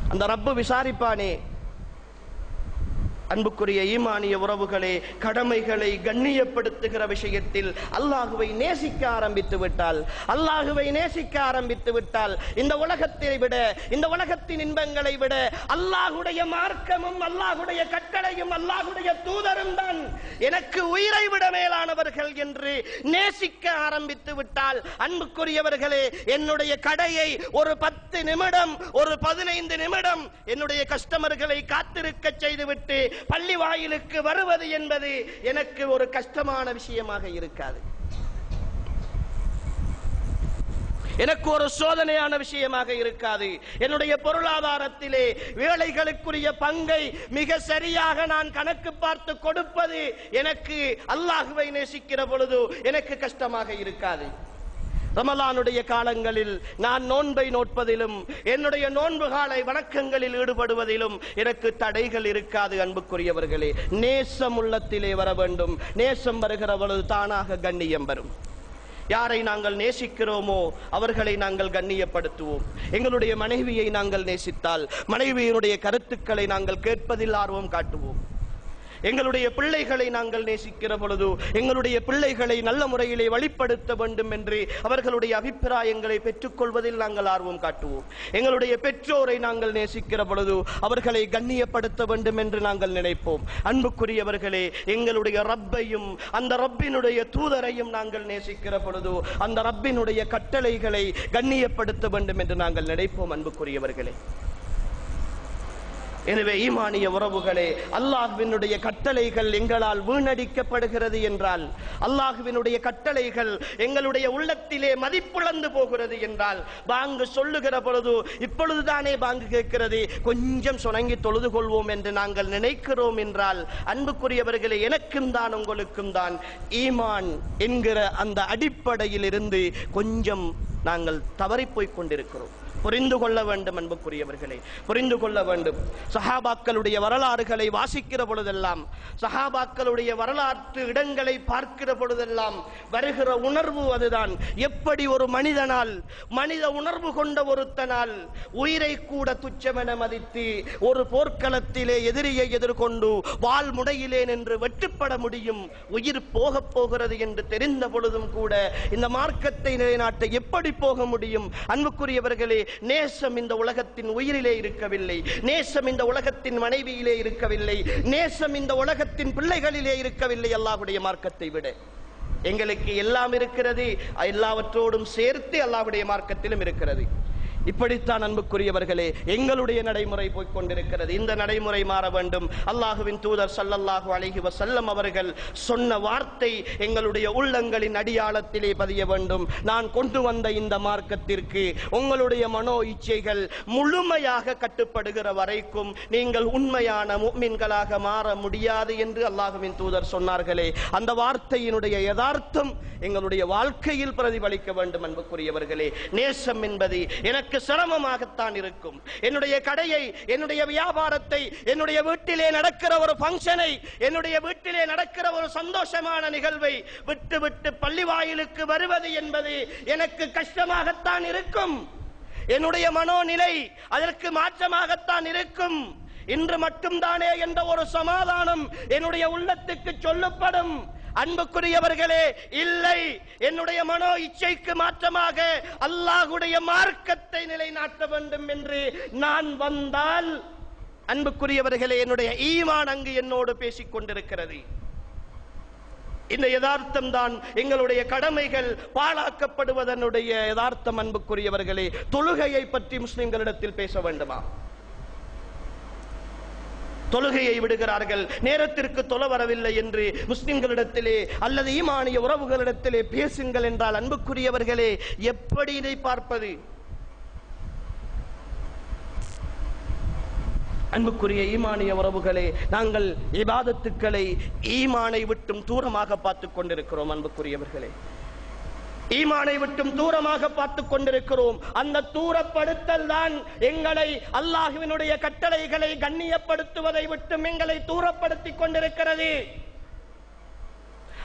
அந்த ரப்பு விசாரிப்பானே? அன்புக்குரிய ஈமானிய உறவுகளே கடமைகளை கண்ணியப்படுத்துகிற விஷயத்தில் அல்லாஹுவை நேசிக்க ஆரம்பித்து விட்டால் அல்லாஹுவை நேசிக்க ஆரம்பித்து விட்டால் இந்த உலகத்தை விட இந்த உலகத்தின் இன்பங்களை விட அல்லாஹுடைய மார்க்கமும் அல்லாஹுடைய கட்டளையும் அல்லாஹுடைய தூதரும் தான் எனக்கு உயிரை விட மேலானவர்கள் என்று நேசிக்க ஆரம்பித்து விட்டால் அன்புக்குரியவர்களே என்னுடைய கடையை ஒரு பத்து நிமிடம் ஒரு பதினைந்து நிமிடம் என்னுடைய கஸ்டமர்களை காத்திருக்க செய்துவிட்டு பள்ளி வாயிலுக்கு வருவது என்பது எனக்கு ஒரு கஷ்டமான விஷயமாக இருக்காது. எனக்கு ஒரு சோதனையான விஷயமாக இருக்காது. என்னுடைய பொருளாதாரத்திலே வேலைகளுக்குரிய பங்கை மிக சரியாக நான் கணக்கு பார்த்து கொடுப்பது எனக்கு அல்லாஹுவை நேசிக்கிற பொழுது எனக்கு கஷ்டமாக இருக்காது. ரமலானுடைய காலங்களில் நான் நோன்பை நோட்பதிலும் என்னுடைய நோன்பு காலை வணக்கங்களில் ஈடுபடுவதிலும் எனக்கு தடைகள் இருக்காது அன்புக்குரியவர்களே. நேசம் உள்ளத்திலே வர வேண்டும். நேசம் வருகிற பொழுது தானாக கண்ணியம் வரும். யாரை நாங்கள் நேசிக்கிறோமோ அவர்களை நாங்கள் கண்ணியப்படுத்துவோம். எங்களுடைய மனைவியை நாங்கள் நேசித்தால் மனைவியினுடைய கருத்துக்களை நாங்கள் கேட்பதில் ஆர்வம் காட்டுவோம். எங்களுடைய பிள்ளைகளை நாங்கள் நேசிக்கிற பொழுது எங்களுடைய பிள்ளைகளை நல்ல முறையிலே வழிப்படுத்த வேண்டும் என்று அவர்களுடைய அபிப்பிராயங்களை பெற்றுக்கொள்வதில் நாங்கள் ஆர்வம் காட்டுவோம். எங்களுடைய பெற்றோரை நாங்கள் நேசிக்கிற பொழுது அவர்களை கண்ணியப்படுத்த வேண்டும் என்று நாங்கள் நினைப்போம். அன்புக்குரியவர்களே எங்களுடைய ரப்பையும் அந்த ரப்பினுடைய தூதரையும் நாங்கள் நேசிக்கிற பொழுது அந்த ரப்பினுடைய கட்டளைகளை கண்ணியப்படுத்த வேண்டும் என்று நாங்கள் நினைப்போம் அன்புக்குரியவர்களே. எனவே ஈமானிய உறவுகளே அல்லாஹ்வினுடைய கட்டளைகள் எங்களால் வீணடிக்கப்படுகிறது என்றால் அல்லாஹ்வினுடைய கட்டளைகள் எங்களுடைய உள்ளத்திலே மதிப்புழந்து போகிறது என்றால் பாங்கு சொல்லுகிற பொழுது இப்பொழுதுதானே பாங்கு கேட்கிறது கொஞ்சம் சுணங்கி தொழுது கொள்வோம் என்று நாங்கள் நினைக்கிறோம் என்றால் அன்புக்குரியவர்களே எனக்கும் தான் உங்களுக்கும் தான் ஈமான் என்கிற அந்த அடிப்படையில் இருந்து கொஞ்சம் நாங்கள் தவறிப் போய்க் கொண்டிருக்கிறோம். புரிந்து கொள்ள வேண்டும் அன்புக்குரியவர்களே. புரிந்து கொள்ள வேண்டும். சஹாபாக்களுடைய வரலாறுகளை வாசிக்கிற பொழுதெல்லாம் சஹாபாக்களுடைய வரலாற்று இடங்களை பார்க்கிற பொழுதெல்லாம் வருகிற உணர்வு அதுதான். எப்படி ஒரு மனிதனால் மனித உணர்வு கொண்ட ஒருத்தனால் உயிரை கூட துச்சமென மதித்து ஒரு போர்க்களத்திலே எதிரியை எதிர்கொண்டு வாள் முடையிலே நின்று வெட்டுப்பட முடியும் உயிர் போகப் போகிறது என்று தெரிந்த பொழுதும் கூட இந்த மார்க்கத்தை நிலைநாட்ட எப்படி போக முடியும்? அன்புக்குரியவர்களே நேசம் இந்த உலகத்தின் உயிரிலே இருக்கவில்லை. நேசம் இந்த உலகத்தின் மனைவியிலே இருக்கவில்லை. நேசம் இந்த உலகத்தின் பிள்ளைகளிலே இருக்கவில்லை. அல்லாஹுடைய மார்க்கத்தை விட. எங்களுக்கு எல்லாம் இருக்கிறது. எல்லாவற்றோடும் சேர்த்து அல்லாஹுடைய மார்க்கத்திலும் இருக்கிறது. இப்படித்தான் அன்புக்குரியவர்களே எங்களுடைய நடைமுறை போய்கொண்டிருக்கிறது இந்த நடைமுறை மாற வேண்டும். அல்லாஹுவின் தூதர் சல்லல்லாஹு அழகி வசல்லம் அவர்கள் சொன்ன வார்த்தை எங்களுடைய உள்ளங்களின் அடியாளத்திலே பதிய வேண்டும். நான் கொண்டு வந்த இந்த மார்க்கத்திற்கு உங்களுடைய மனோ இச்சைகள் முழுமையாக கட்டுப்படுகிற வரைக்கும் நீங்கள் உண்மையான முஃமின்களாக மாற முடியாது என்று அல்லாஹுவின் தூதர் சொன்னார்களே. அந்த வார்த்தையினுடைய யதார்த்தம் எங்களுடைய வாழ்க்கையில் பிரதிபலிக்க வேண்டும் அன்புக்குரியவர்களே. நேசம் என்பது எனக்கு சிரமமாகத்தான் இருக்கும். என்னுடைய கடையை என்னுடைய வியாபாரத்தை என்னுடைய வீட்டிலே நடக்கிற ஒரு ஃபங்க்ஷனை என்னுடைய வீட்டிலே நடக்கிற ஒரு சந்தோஷமான நிகழ்வை விட்டு விட்டு பள்ளி வாயிலுக்கு வருவது என்பது எனக்கு கஷ்டமாகத்தான் இருக்கும். என்னுடைய மனோநிலை அதற்கு மாற்றமாகத்தான் இருக்கும். இன்று மட்டும்தானே என்ற ஒரு சமாதானம் என்னுடைய உள்ளத்துக்கு சொல்லப்படும். அன்புக்குரியவர்களே இல்லை. என்னுடைய மனோ இச்சைக்கு மாற்றமாக அல்லாஹுடைய மார்க்கத்தை நிலைநாட்ட வேண்டும் என்று நான் வந்தால் அன்புக்குரியவர்களே என்னுடைய ஈமான் அங்கு என்னோடு பேசிக் கொண்டிருக்கிறது. இந்த யதார்த்தம் தான் எங்களுடைய கடமைகள் பாழாக்கப்படுவதனுடைய யதார்த்தம் அன்புக்குரியவர்களே. தொழுகையை பற்றி முஸ்லிம்களிடத்தில் பேச வேண்டுமா? தொழுகையை விடுகிறார்கள். நேரத்திற்கு தொலை வரவில்லை என்று முஸ்லிம்களிடத்திலே அல்லது ஈமானிய உறவுகளிடத்திலே பேசுங்கள் என்றால் அன்புக்குரியவர்களே எப்படி இதை பார்ப்பது? அன்புக்குரிய ஈமானிய உறவுகளே நாங்கள் இபாதத்துக்களை ஈமானை விட்டும் தூரமாக பார்த்துக் கொண்டிருக்கிறோம் அன்புக்குரியவர்களே. ஈமானை விட்டும் தூரமாக பார்த்துக் கொண்டிருக்கிறோம். அந்த தூரப்படுத்தல் தான் எங்களை அல்லாஹுவினுடைய கட்டளைகளை கண்ணியப்படுத்துவதை விட்டும் எங்களை தூரப்படுத்திக் கொண்டிருக்கிறது.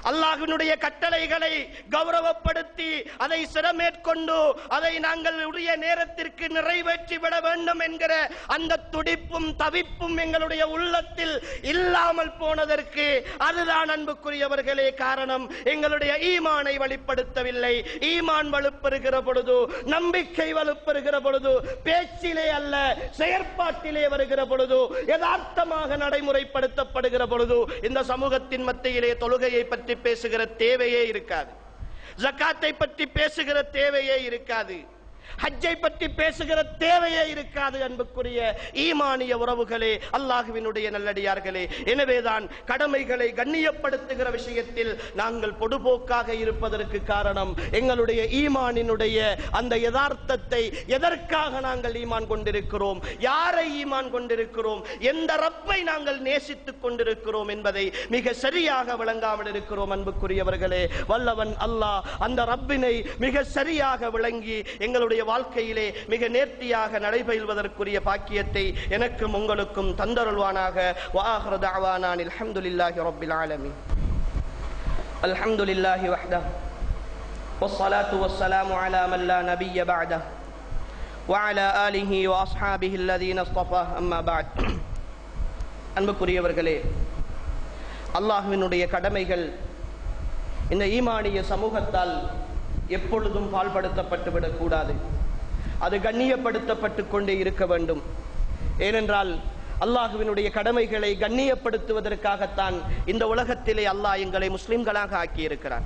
அல்லாஹினுடைய கட்டளைகளை கௌரவப்படுத்தி அதை சிரமேற்கொண்டு அதை நாங்கள் உரிய நேரத்திற்கு நிறைவேற்றி விட வேண்டும் என்கிற அந்த துடிப்பும் தவிப்பும் எங்களுடைய உள்ளத்தில் இல்லாமல் போனதற்கு அதுதான் அன்புக்குரியவர்களே காரணம். எங்களுடைய ஈமானை வெளிப்படுத்தவில்லை ஈமான் வலுப்பெறுகிற பொழுது நம்பிக்கை வலுப்பெறுகிற பொழுது பேச்சிலே அல்ல செயற்பாட்டிலே வருகிற பொழுது யதார்த்தமாக நடைமுறைப்படுத்தப்படுகிற பொழுது இந்த சமூகத்தின் மத்தியிலே தொழுகையை பற்றி பேசுகிற தேவையே இருக்காது. ஜக்காத்தை பற்றி பேசுகிற தேவையே இருக்காது. ஹஜ்ஜை பற்றி பேசுகிற தேவையே இருக்காது அன்புக்குரிய ஈமானிய உறவுகளே அல்லாஹுவினுடைய நல்லடியார்களே. எனவேதான் கடமைகளை கண்ணியப்படுத்துகிற விஷயத்தில் நாங்கள் பொடுபோக்காக இருப்பதற்கு காரணம் எங்களுடைய ஈமானினுடைய அந்த யதார்த்தத்தை எதற்காக நாங்கள் ஈமான் கொண்டிருக்கிறோம்? யாரை ஈமான் கொண்டிருக்கிறோம்? எந்த ரப்பை நாங்கள் நேசித்துக் கொண்டிருக்கிறோம் என்பதை மிக சரியாக விளங்காமல் இருக்கிறோம் அன்புக்குரியவர்களே. வல்லவன் அல்லாஹ் அந்த ரப்பினை மிக சரியாக விளங்கி எங்களுடைய வாழ்க்கையிலே மிக நேர்த்தியாக நடைபெறுவதற்குரிய பாக்கியத்தை எனக்கும் உங்களுக்கும் தந்தருள்வானாக வாஹ்ர தஅவானான் அல்ஹம்துலில்லாஹி ரப்பில் ஆலமீன் அல்ஹம்துலில்லாஹி வஹ்தஹ والصلاة والسلام على من لا نبي بعده وعلى آله وأصحابه الذين اصطفاه أما بعد அன்புக்குரியவர்களே அல்லாஹ்வினுடைய கடமைகள் இந்த ஈமானிய சமூகத்தால் எப்பொழுதும் பால்படுத்தப்பட்டு விடக்கூடாது அது கண்ணியப்படுத்தப்பட்டு கொண்டே இருக்க வேண்டும். ஏனென்றால் அல்லாஹுவினுடைய கடமைகளை கண்ணியப்படுத்துவதற்காகத்தான் இந்த உலகத்திலே அல்லாஹ் எங்களை முஸ்லிம்களாக ஆக்கியிருக்கிறான்.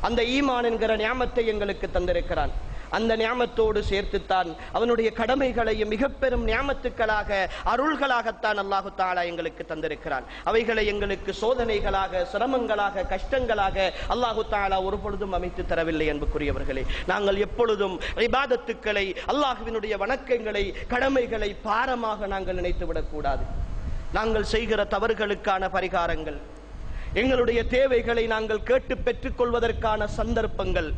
அந்த ஈமான் என்கிற ஞாபத்தை எங்களுக்கு தந்திருக்கிறான். அந்த ஞாமத்தோடு சேர்த்துத்தான் அவனுடைய கடமைகளையும் மிக பெரும் ஞாமத்துக்களாக அருள்களாகத்தான் அல்லாஹு தாலா எங்களுக்கு தந்திருக்கிறான். அவைகளை எங்களுக்கு சோதனைகளாக சிரமங்களாக கஷ்டங்களாக அல்லாஹு தாலா ஒரு பொழுதும் அமைத்து தரவில்லை அன்புக்குரியவர்களே. நாங்கள் எப்பொழுதும் இபாதத்துக்களை அல்லாஹுவினுடைய வணக்கங்களை கடமைகளை பாரமாக நாங்கள் நினைத்து விடக்கூடாது நாங்கள் செய்கிற தவறுகளுக்கான பரிகாரங்கள் எங்களுடைய தேவைகளை நாங்கள் கேட்டு பெற்றுக் கொள்வதற்கான சந்தர்ப்பங்கள்.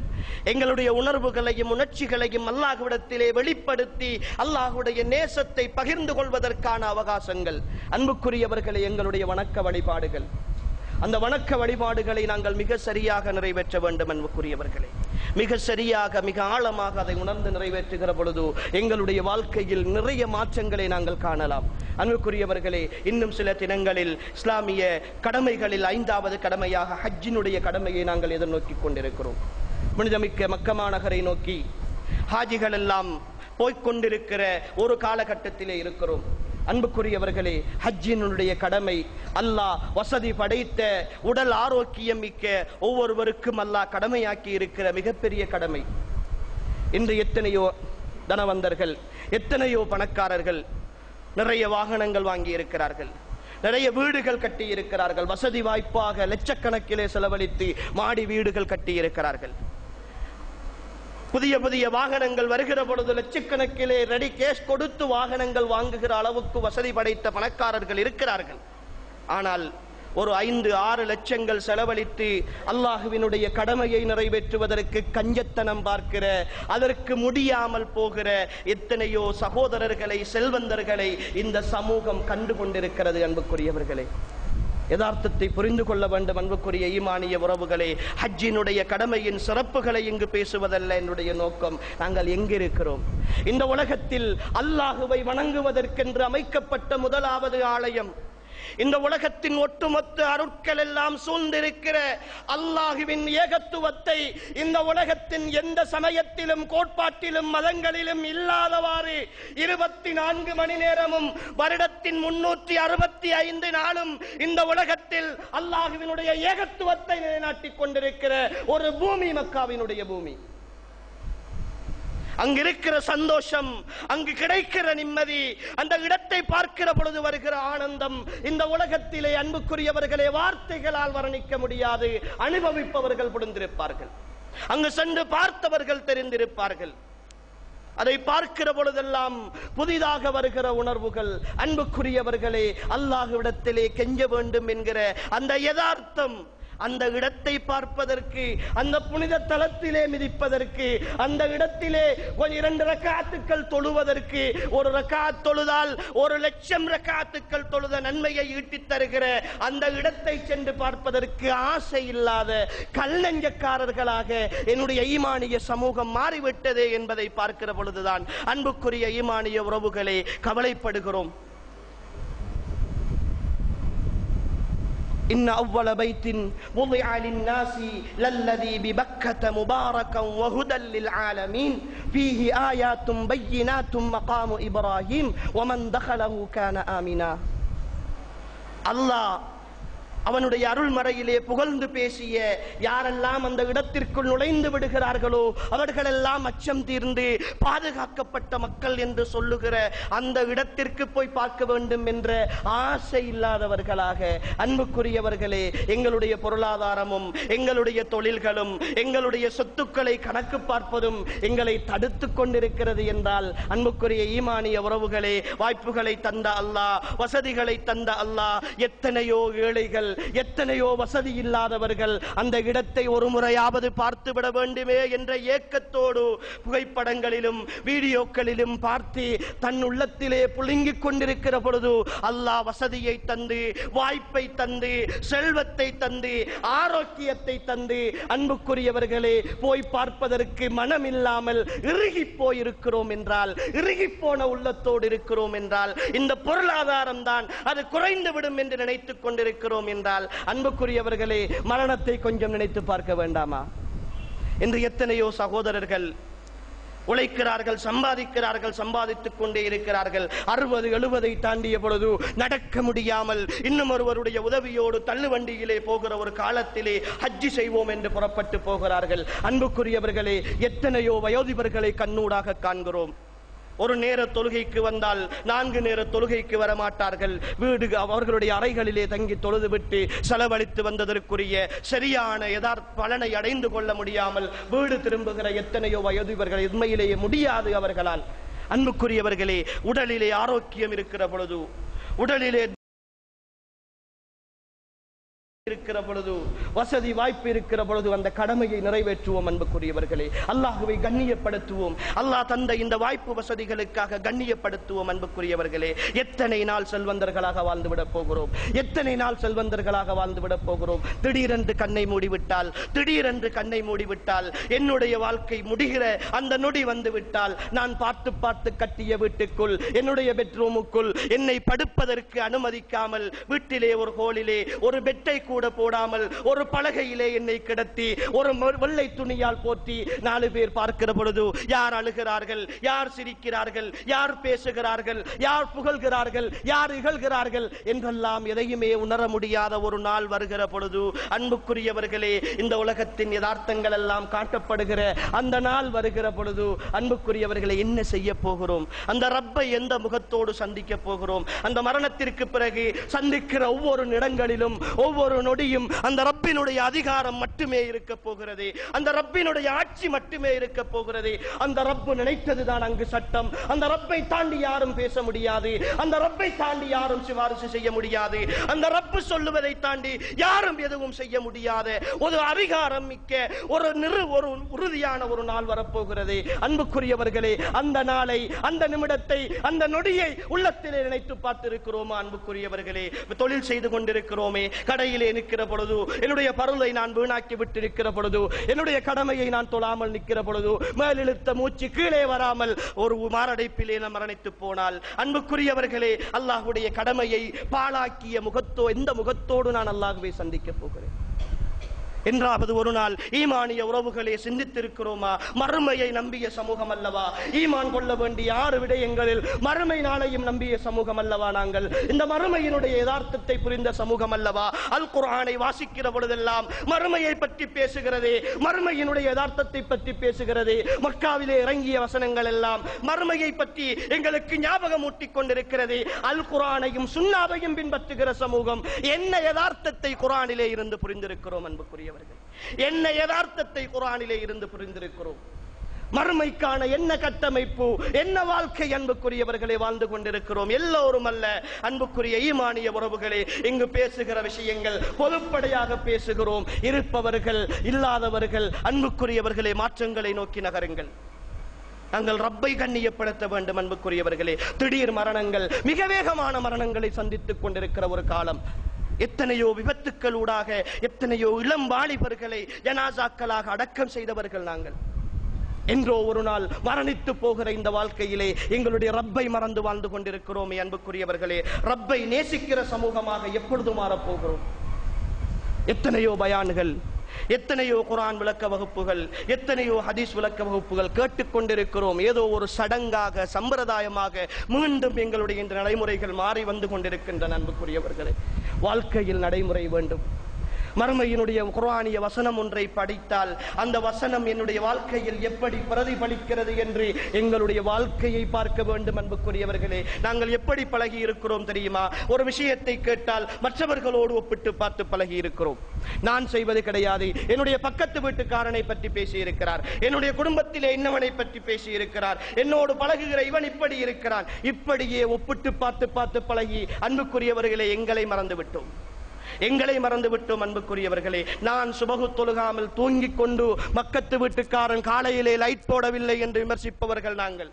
எங்களுடைய உணர்வுகளையும் உணர்ச்சிகளையும் அல்லாஹ்விடத்திலே வெளிப்படுத்தி அல்லாஹ்வுடைய நேசத்தை பகிர்ந்து கொள்வதற்கான அவகாசங்கள். அன்புக்குரியவர்களை எங்களுடைய வணக்க வழிபாடுகள். அந்த வணக்க வழிபாடுகளை நாங்கள் மிக சரியாக நிறைவேற்ற வேண்டும் அன்புக்குரியவர்களே. மிக சரியாக மிக ஆழமாக அதை உணர்ந்து நிறைவேற்றுகிற பொழுது எங்களுடைய வாழ்க்கையில் நிறைய மாற்றங்களை நாங்கள் காணலாம். அன்புக்குரியவர்களே இன்னும் சில தினங்களில் இஸ்லாமிய கடமைகளில் ஐந்தாவது கடமையாக ஹஜ்ஜினுடைய கடமையை நாங்கள் எதிர்நோக்கி கொண்டிருக்கிறோம். புனிதமிக்க மக்கமா நகரை நோக்கி ஹாஜிகள் எல்லாம் போய்க்கொண்டிருக்கிற ஒரு காலகட்டத்திலே இருக்கிறோம். அன்புக்குரியவர்களே ஹஜ்ஜினுடைய கடமை. அல்லாஹ் வசதி படைத்த உடல் ஆரோக்கியம் மிக்க ஒவ்வொருவருக்கும் அல்லாஹ் கடமையாக்கி இருக்கிற மிகப்பெரிய கடமை. இன்று எத்தனையோ தனவந்தர்கள் எத்தனையோ பணக்காரர்கள் நிறைய வாகனங்கள் வாங்கி இருக்கிறார்கள் நிறைய வீடுகள் கட்டி இருக்கிறார்கள் வசதி வாய்ப்பாக லட்சக்கணக்கிலே செலவழித்து மாடி வீடுகள் கட்டி இருக்கிறார்கள் புதிய புதிய வாகனங்கள் வருகிற பொழுது லட்சக்கணக்கிலே ரெடி கேஷ் கொடுத்து வாகனங்கள் வாங்குகிற அளவுக்கு வசதி படைத்த பணக்காரர்கள் இருக்கிறார்கள். ஆனால் ஒரு ஐந்து ஆறு லட்சங்கள் செலவழித்து அல்லாஹுவினுடைய கடமையை நிறைவேற்றுவதற்கு கஞ்சத்தனம் பார்க்கிற அதற்கு முடியாமல் போகிற எத்தனையோ சகோதரர்களை செல்வந்தர்களை இந்த சமூகம் கண்டு கொண்டிருக்கிறது அன்புக்குரியவர்களே. யதார்த்தத்தை புரிந்து கொள்ள வேண்டும் அன்புக்குரிய ஈமானிய உறவுகளே. ஹஜ்ஜினுடைய கடமையின் சிறப்புகளை இங்கு பேசுவதல்ல என்னுடைய நோக்கம். நாங்கள் எங்கிருக்கிறோம்? இந்த உலகத்தில் அல்லாஹுவை வணங்குவதற்கென்று அமைக்கப்பட்ட முதலாவது ஆலயம் இந்த உலகத்தின் ஒட்டுமொத்த அருட்கள் எல்லாம் சூழ்ந்திருக்கிற அல்லாஹுவின் ஏகத்துவத்தை இந்த உலகத்தின் எந்த சமயத்திலும் கோட்பாட்டிலும் மதங்களிலும் இல்லாதவாறு இருபத்தி நான்கு மணி நேரமும் வருடத்தின் முன்னூற்றி அறுபத்தி ஐந்து நாளும் இந்த உலகத்தில் அல்லாஹுவினுடைய ஏகத்துவத்தை நிலைநாட்டிக் கொண்டிருக்கிற ஒரு பூமி மக்காவினுடைய பூமி. அங்கு இருக்கிற சந்தோஷம் அங்கு கிடைக்கிற நிம்மதி அந்த இடத்தை பார்க்கிற பொழுது வருகிற ஆனந்தம் இந்த உலகத்திலே அன்புக்குரியவர்களை வார்த்தைகளால் வர்ணிக்க முடியாது. அனுபவிப்பவர்கள் புரிந்திருப்பார்கள். அங்கு சென்று பார்த்தவர்கள் தெரிந்திருப்பார்கள். அதை பார்க்கிற பொழுதெல்லாம் புதிதாக வருகிற உணர்வுகள் அன்புக்குரியவர்களே அல்லாஹுவிடத்திலே கெஞ்ச வேண்டும் என்கிற அந்த யதார்த்தம் அந்த இடத்தை பார்ப்பதற்கு அந்த புனித தலத்திலே மிதிப்பதற்கு அந்த இடத்திலே ஒரு இரண்டு ரக்காத்துக்கள் தொழுவதற்கு ஒரு ரக்காத் தொழுதால் ஒரு லட்சம் ரக்காத்துக்கள் தொழுத நன்மையை ஈட்டித் தருகிற அந்த இடத்தை சென்று பார்ப்பதற்கு ஆசை இல்லாத கல்லஞ்சக்காரர்களாக என்னுடைய ஈமானிய சமூகம் மாறிவிட்டதே என்பதை பார்க்கிற பொழுதுதான் அன்புக்குரிய ஈமானிய உறவுகளே கவலைப்படுகிறோம். إن أول بيت وضع للناس للذي ببكة مباركا وهدى للعالمين. فيه آيات بينات مقام إبراهيم ومن دخله كان آمنا. الله அவனுடைய அருள்மறையிலே புகழ்ந்து பேசிய யாரெல்லாம் அந்த இடத்திற்குள் நுழைந்து விடுகிறார்களோ அவர்களெல்லாம் அச்சம் தீர்ந்து பாதுகாக்கப்பட்ட மக்கள் என்று சொல்லுகிற அந்த இடத்திற்கு போய் பார்க்க வேண்டும் என்ற ஆசை இல்லாதவர்களாக அன்புக்குரியவர்களே எங்களுடைய பொருளாதாரமும் எங்களுடைய தொழில்களும் எங்களுடைய சொத்துக்களை கணக்கு பார்ப்பதும் எங்களை தடுத்து கொண்டிருக்கிறது என்றால் அன்புக்குரிய ஈமானிய உறவுகளே வாய்ப்புகளை தந்த அல்லாஹ் வசதிகளை தந்த அல்லாஹ் எத்தனையோ ஏழைகள் எத்தனையோ வசதி இல்லாதவர்கள் அந்த இடத்தை ஒரு முறையாவது பார்த்து விட வேண்டுமே என்ற ஏக்கத்தோடு புகைப்படங்களிலும் வீடியோக்களிலும் பார்த்து தன் உள்ளத்திலே புழுங்கிக் கொண்டிருக்கிற பொழுது அல்லாஹ் வசதியை தந்து வாய்ப்பை தந்து செல்வத்தை தந்து ஆரோக்கியத்தை தந்து அன்புக்குரியவர்களே போய் பார்ப்பதற்கு மனம் இல்லாமல் இறுகி போயிருக்கிறோம் என்றால் இறுகி போன உள்ளத்தோடு இருக்கிறோம் என்றால் இந்த பொருளாதாரம் தான் அது குறைந்து விடும் என்று நினைத்துக் கொண்டிருக்கிறோம் என்றால் அன்புக்குரியவர்களே மரணத்தை கொஞ்சம் நினைத்து பார்க்க வேண்டாமா? என்று எத்தனையோ சகோதரர்கள் உழைக்கிறார்கள் சம்பாதிக்கிறார்கள் சம்பாதித்துக் கொண்டே இருக்கிறார்கள். அறுபது எழுபதை தாண்டிய பொழுது நடக்க முடியாமல் இன்னும் ஒருவருடைய உதவியோடு தள்ளுவண்டியிலே போகிற ஒரு காலத்திலே ஹஜ்ஜி செய்வோம் என்று புறப்பட்டு போகிறார்கள். அன்புக்குரியவர்களே எத்தனையோ வயோதிபர்களை கண்ணூடாக காண்கிறோம். ஒரு நேர தொழுகைக்கு வந்தால் நான்கு நேர தொழுகைக்கு வர மாட்டார்கள் வீடு அவர்களுடைய அறைகளிலே தங்கி தொழுதுவிட்டு செலவழித்து வந்ததற்குரிய சரியான எதார்த்த பலனை அடைந்து கொள்ள முடியாமல் வீடு திரும்புகிற எத்தனையோ வயது இவர்கள் உண்மையிலேயே முடியாது அவர்களால். அன்புக்குரியவர்களே உடலிலே ஆரோக்கியம் இருக்கிற பொழுது உடலிலே இருக்கிற பொழுது வசதி வாய்ப்பு இருக்கிற பொழுது அந்த கடமையை நிறைவேற்றுவோம் அன்புக்குரியவர்களே. அல்லாஹுவை கண்ணியப்படுத்துவோம். அல்லாஹ் தந்த இந்த வாய்ப்பு வசதிகளுக்காக கண்ணியப்படுத்துவோம் அன்புக்குரியவர்களே. எத்தனை நாள் செல்வந்தர்களாக வாழ்ந்துவிடப் போகிறோம்? எத்தனை நாள் செல்வந்தர்களாக வாழ்ந்துவிடப் போகிறோம்? திடீரென்று கண்ணை மூடிவிட்டால் திடீரென்று கண்ணை மூடிவிட்டால் என்னுடைய வாழ்க்கை முடிகிற அந்த நொடி வந்து விட்டால் நான் பார்த்து பார்த்து கட்டிய வீட்டுக்குள் என்னுடைய பெட்ரூமுக்குள் என்னை படுப்பதற்கு அனுமதிக்காமல் வீட்டிலே ஒரு ஹோலிலே ஒரு பெட்டை கூட போடாமல் ஒரு பலகையிலே என்னை கிடத்தி ஒரு வெள்ளை துணியால் போற்றி நாலு பேர் பார்க்கிற பொழுது யார் அழுகிறார்கள் யார் சிரிக்கிறார்கள் யார் பேசுகிறார்கள் யார் புகழ்கிறார்கள் யார் இகழ்கிறார்கள் என்றெல்லாம் எதையுமே உணர முடியாத ஒரு நாள் வருகிற பொழுது அன்புக்குரியவர்களே இந்த உலகத்தின் யதார்த்தங்கள் எல்லாம் காட்டப்படுகிற அந்த நாள் வருகிற பொழுது அன்புக்குரியவர்களை என்ன செய்ய போகிறோம்? அந்த ரப்பை எந்த முகத்தோடு சந்திக்க போகிறோம்? அந்த மரணத்திற்கு பிறகு சந்திக்கிற ஒவ்வொரு நிலங்களிலும் ஒவ்வொரு நொடியும் அந்த ரப்பினுடைய அதிகாரம் மட்டுமே இருக்க போகிறது. அந்த ரப்பினுடைய ஆட்சி மட்டுமே இருக்க போகிறது. அந்த ரப்பு நினைத்ததுதான் அங்கு சட்டம். அந்த ரப்பை தாண்டி யாரும் பேச முடியாது. அந்த ரப்பை தாண்டி யாரும் சிபாரிசு செய்ய முடியாது. அந்த ரப்பு சொல்லுவதை தாண்டி யாரும் எதுவும் செய்ய முடியாத. ஒரு அதிகாரம் மிக்க ஒரு நிறு ஒரு உறுதியான ஒரு நாள் வரப்போகிறது. அன்புக்குரியவர்களே அந்த நாளை அந்த நிமிடத்தை அந்த நொடியை உள்ளத்திலே நினைத்து பார்த்திருக்கிறோமா அன்புக்குரியவர்களே? தொழில் செய்து கொண்டிருக்கிறோமே கடையிலே நிற்கிற பொழுது என்னுடைய பருளை நான் வீணாக்கி நிற்கிற பொழுது என்னுடைய கடமையை நான் தொழாமல் நிற்கிற பொழுது மேலிழுத்த மூச்சு கீழே வராமல் ஒரு மாரடைப்பிலே நான் மரணித்து போனால் அன்புக்குரியவர்களே அல்லாஹுடைய கடமையை பாழாக்கிய முகத்தோ எந்த முகத்தோடு நான் அல்லாஹ்வை சந்திக்க போகிறேன். என்றாவது ஒரு நாள் ஈமானிய உறவுகளே சிந்தித்திருக்கிறோமா? மறுமையை நம்பிய சமூகம் அல்லவா? ஈமான் கொள்ள வேண்டிய ஆறு விடயங்களில் மறுமை நாளையும் நம்பிய சமூகம் அல்லவா நாங்கள்? இந்த மறுமையினுடைய யதார்த்தத்தை புரிந்த சமூகம் அல்லவா? அல் குரானை வாசிக்கிற பொழுதெல்லாம் மறுமையை பற்றி பேசுகிறதே மறுமையினுடைய யதார்த்தத்தை பற்றி பேசுகிறதே மக்காவிலே இறங்கிய வசனங்கள் எல்லாம் மறுமையை பற்றி எங்களுக்கு ஞாபகம் ஊட்டிக் கொண்டிருக்கிறது அல் குரானையும் சுண்ணாவையும் பின்பற்றுகிற சமூகம். என்ன யதார்த்தத்தை குரானிலே இருந்து புரிந்திருக்கிறோம் கூடியவர்கள் என்ன யதார்த்தத்தை குரானிலே இருந்து புரிந்திருக்கிறோம்? மறுமைக்கான என்ன கட்டமைப்பு என்ன வாழ்க்கை அன்புக்குரியவர்களை வாழ்ந்து கொண்டிருக்கிறோம்? எல்லோரும் அல்ல அன்புக்குரிய ஈமானிய உறவுகளே இங்கு பேசுகிற விஷயங்கள் பொதுப்படையாக பேசுகிறோம். இருப்பவர்கள் இல்லாதவர்கள் அன்புக்குரியவர்களே மாற்றங்களை நோக்கி நகருங்கள். நாங்கள் ரப்பை கண்ணியப்படுத்த வேண்டும் அன்புக்குரியவர்களே. திடீர் மரணங்கள் மிக வேகமான மரணங்களை சந்தித்துக் கொண்டிருக்கிற ஒரு காலம். எத்தனையோ விபத்துக்களூடாக எத்தனையோ இளம் வாலிபர்களை ஜனாசாக்களாக அடக்கம் செய்தவர்கள் நாங்கள். என்றோ ஒரு நாள் மரணித்து போகிற இந்த வாழ்க்கையிலே எங்களுடைய ரப்பை மறந்து வாழ்ந்து கொண்டிருக்கிறோமே அன்புக்குரியவர்களே. ரப்பை நேசிக்கிற சமூகமாக எப்பொழுது மாறப்போகிறோம் எத்தனையோ பயான்கள் எத்தனையோ குரான் விளக்க வகுப்புகள் எத்தனையோ ஹதீஸ் விளக்க வகுப்புகள் கேட்டுக்கொண்டிருக்கிறோம். ஏதோ ஒரு சடங்காக சம்பிரதாயமாக மீண்டும் எங்களுடைய இந்த நடைமுறைகள் மாறி வந்து கொண்டிருக்கின்ற அன்புக்குரியவர்களே. வாழ்க்கையில் நடைமுறை வேண்டும். மறுமையினுடைய குர்ஆனிய வசனம் ஒன்றை படித்தால் அந்த வசனம் என்னுடைய வாழ்க்கையில் எப்படி பிரதிபலிக்கிறது என்று எங்களுடைய வாழ்க்கையை பார்க்க வேண்டும் அன்புக்குரியவர்களே. நாங்கள் எப்படி பழகி இருக்கிறோம் தெரியுமா? ஒரு விஷயத்தை கேட்டால் மற்றவர்களோடு ஒப்பிட்டு பார்த்து பழகி இருக்கிறோம். நான் செய்வது கிடையாது. என்னுடைய பக்கத்து வீட்டுக்காரனை பற்றி பேசி இருக்கிறார் என்னுடைய குடும்பத்திலே இன்னவனை பற்றி பேசி இருக்கிறார் என்னோடு பழகுகிற இவன் இப்படி இருக்கிறான். இப்படியே ஒப்பிட்டு பார்த்து பார்த்து பழகி அன்புக்குரியவர்களே எங்களை மறந்துவிட்டோம். எங்களை மறந்து விட்டோம் அன்புக்குரியவர்களே. நான் சுபகு தொழுகாமல் தூங்கிக் கொண்டு மக்கத்து வீட்டுக்காரன் காலையிலே லைட் போடவில்லை என்று விமர்சிப்பவர்கள் நாங்கள்.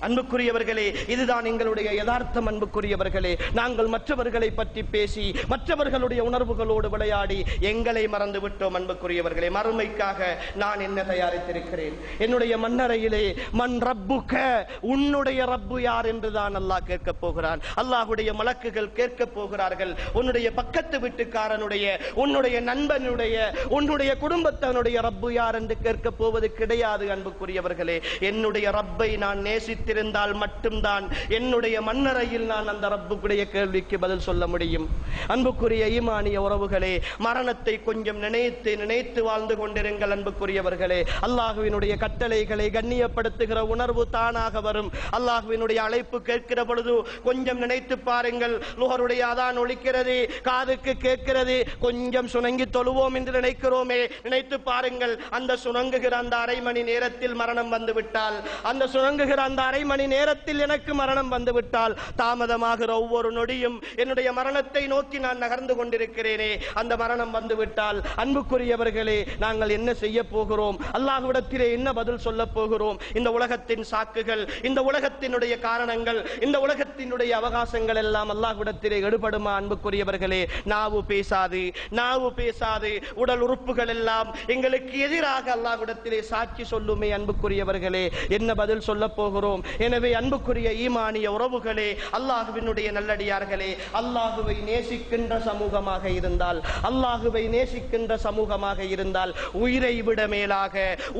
அன்புக்குரியவர்களே இதுதான் எங்களுடைய யதார்த்தம் அன்புக்குரியவர்களே. நாங்கள் மற்றவர்களை பற்றி பேசி மற்றவர்களுடைய உணர்வுகளோடு விளையாடி எங்களை மறந்து விட்டோம் அன்புக்குரியவர்களே. மறுமைக்காக நான் என்ன தயாரித்திருக்கிறேன்? என்னுடைய மண்ணறையிலே மண் ரப்புக்க உன்னுடைய ரப்பு யார்? என்று தான் அல்லாஹ் கேட்க போகிறான். அல்லாஹ்வுடைய மலக்குகள் கேட்க போகிறார்கள். உன்னுடைய பக்கத்து வீட்டுக்காரனுடைய உன்னுடைய நண்பனுடைய உன்னுடைய குடும்பத்தனுடைய ரப்பு யார் என்று கேட்க போவது கிடையாது அன்புக்குரியவர்களே. என்னுடைய ரப்பை நான் வைத்திருந்தால் மட்டும்தான் என்னுடைய மன்னரையில் நான் அந்த ரப்புக்குடைய கேள்விக்கு பதில் சொல்ல முடியும். அன்புக்குரிய ஈமானிய உறவுகளே மரணத்தை கொஞ்சம் நினைத்து நினைத்து வாழ்ந்து கொண்டிருங்கள் அன்புக்குரியவர்களே. அல்லாஹுவினுடைய கட்டளைகளை கண்ணியப்படுத்துகிற உணர்வு தானாக வரும். அல்லாஹுவினுடைய அழைப்பு கேட்கிற பொழுது கொஞ்சம் நினைத்து பாருங்கள். லுகருடைய அதான் ஒழிக்கிறது காதுக்கு கேட்கிறது. கொஞ்சம் சுணங்கி தொழுவோம் என்று நினைக்கிறோமே. நினைத்து பாருங்கள் அந்த சுணங்குகிற அந்த அரை மணி நேரத்தில் மரணம் வந்துவிட்டால் அந்த சுணங்குகிற அந்த அரை மணி நேரத்தில் எனக்கு மரணம் வந்துவிட்டால் தாமதமாகிற ஒவ்வொரு நொடியும் என்னுடைய மரணத்தை நோக்கி நான் நகர்ந்து கொண்டிருக்கிறேனே. அந்த மரணம் வந்துவிட்டால் அன்புக்குரியவர்களே நாங்கள் என்ன செய்ய போகிறோம்? அல்லாஹ்விடத்திலே என்ன பதில் சொல்ல போகிறோம்? இந்த உலகத்தின் சாக்குகள் இந்த உலகத்தினுடைய காரணங்கள் இந்த உலகத்தினுடைய அவகாசங்கள் எல்லாம் அல்லாஹ்விடத்திலே எடுபடுமா அன்புக்குரியவர்களே? நாவு பேசாது நாவு பேசாது. உடல் உறுப்புகள் எல்லாம் எங்களுக்கு எதிராக அல்லாஹ்விடத்திலே சாட்சி சொல்லுமே அன்புக்குரியவர்களே. என்ன பதில் சொல்ல போகிறோம்? எனவே அன்புக்குரிய ஈமானிய உறவுகளே அல்லாஹுவினுடைய நல்லடியார்களே அல்லாஹுவை நேசிக்கின்ற சமூகமாக இருந்தால் அல்லாஹுவை நேசிக்கின்ற சமூகமாக இருந்தால் உயிரை விட மேலாக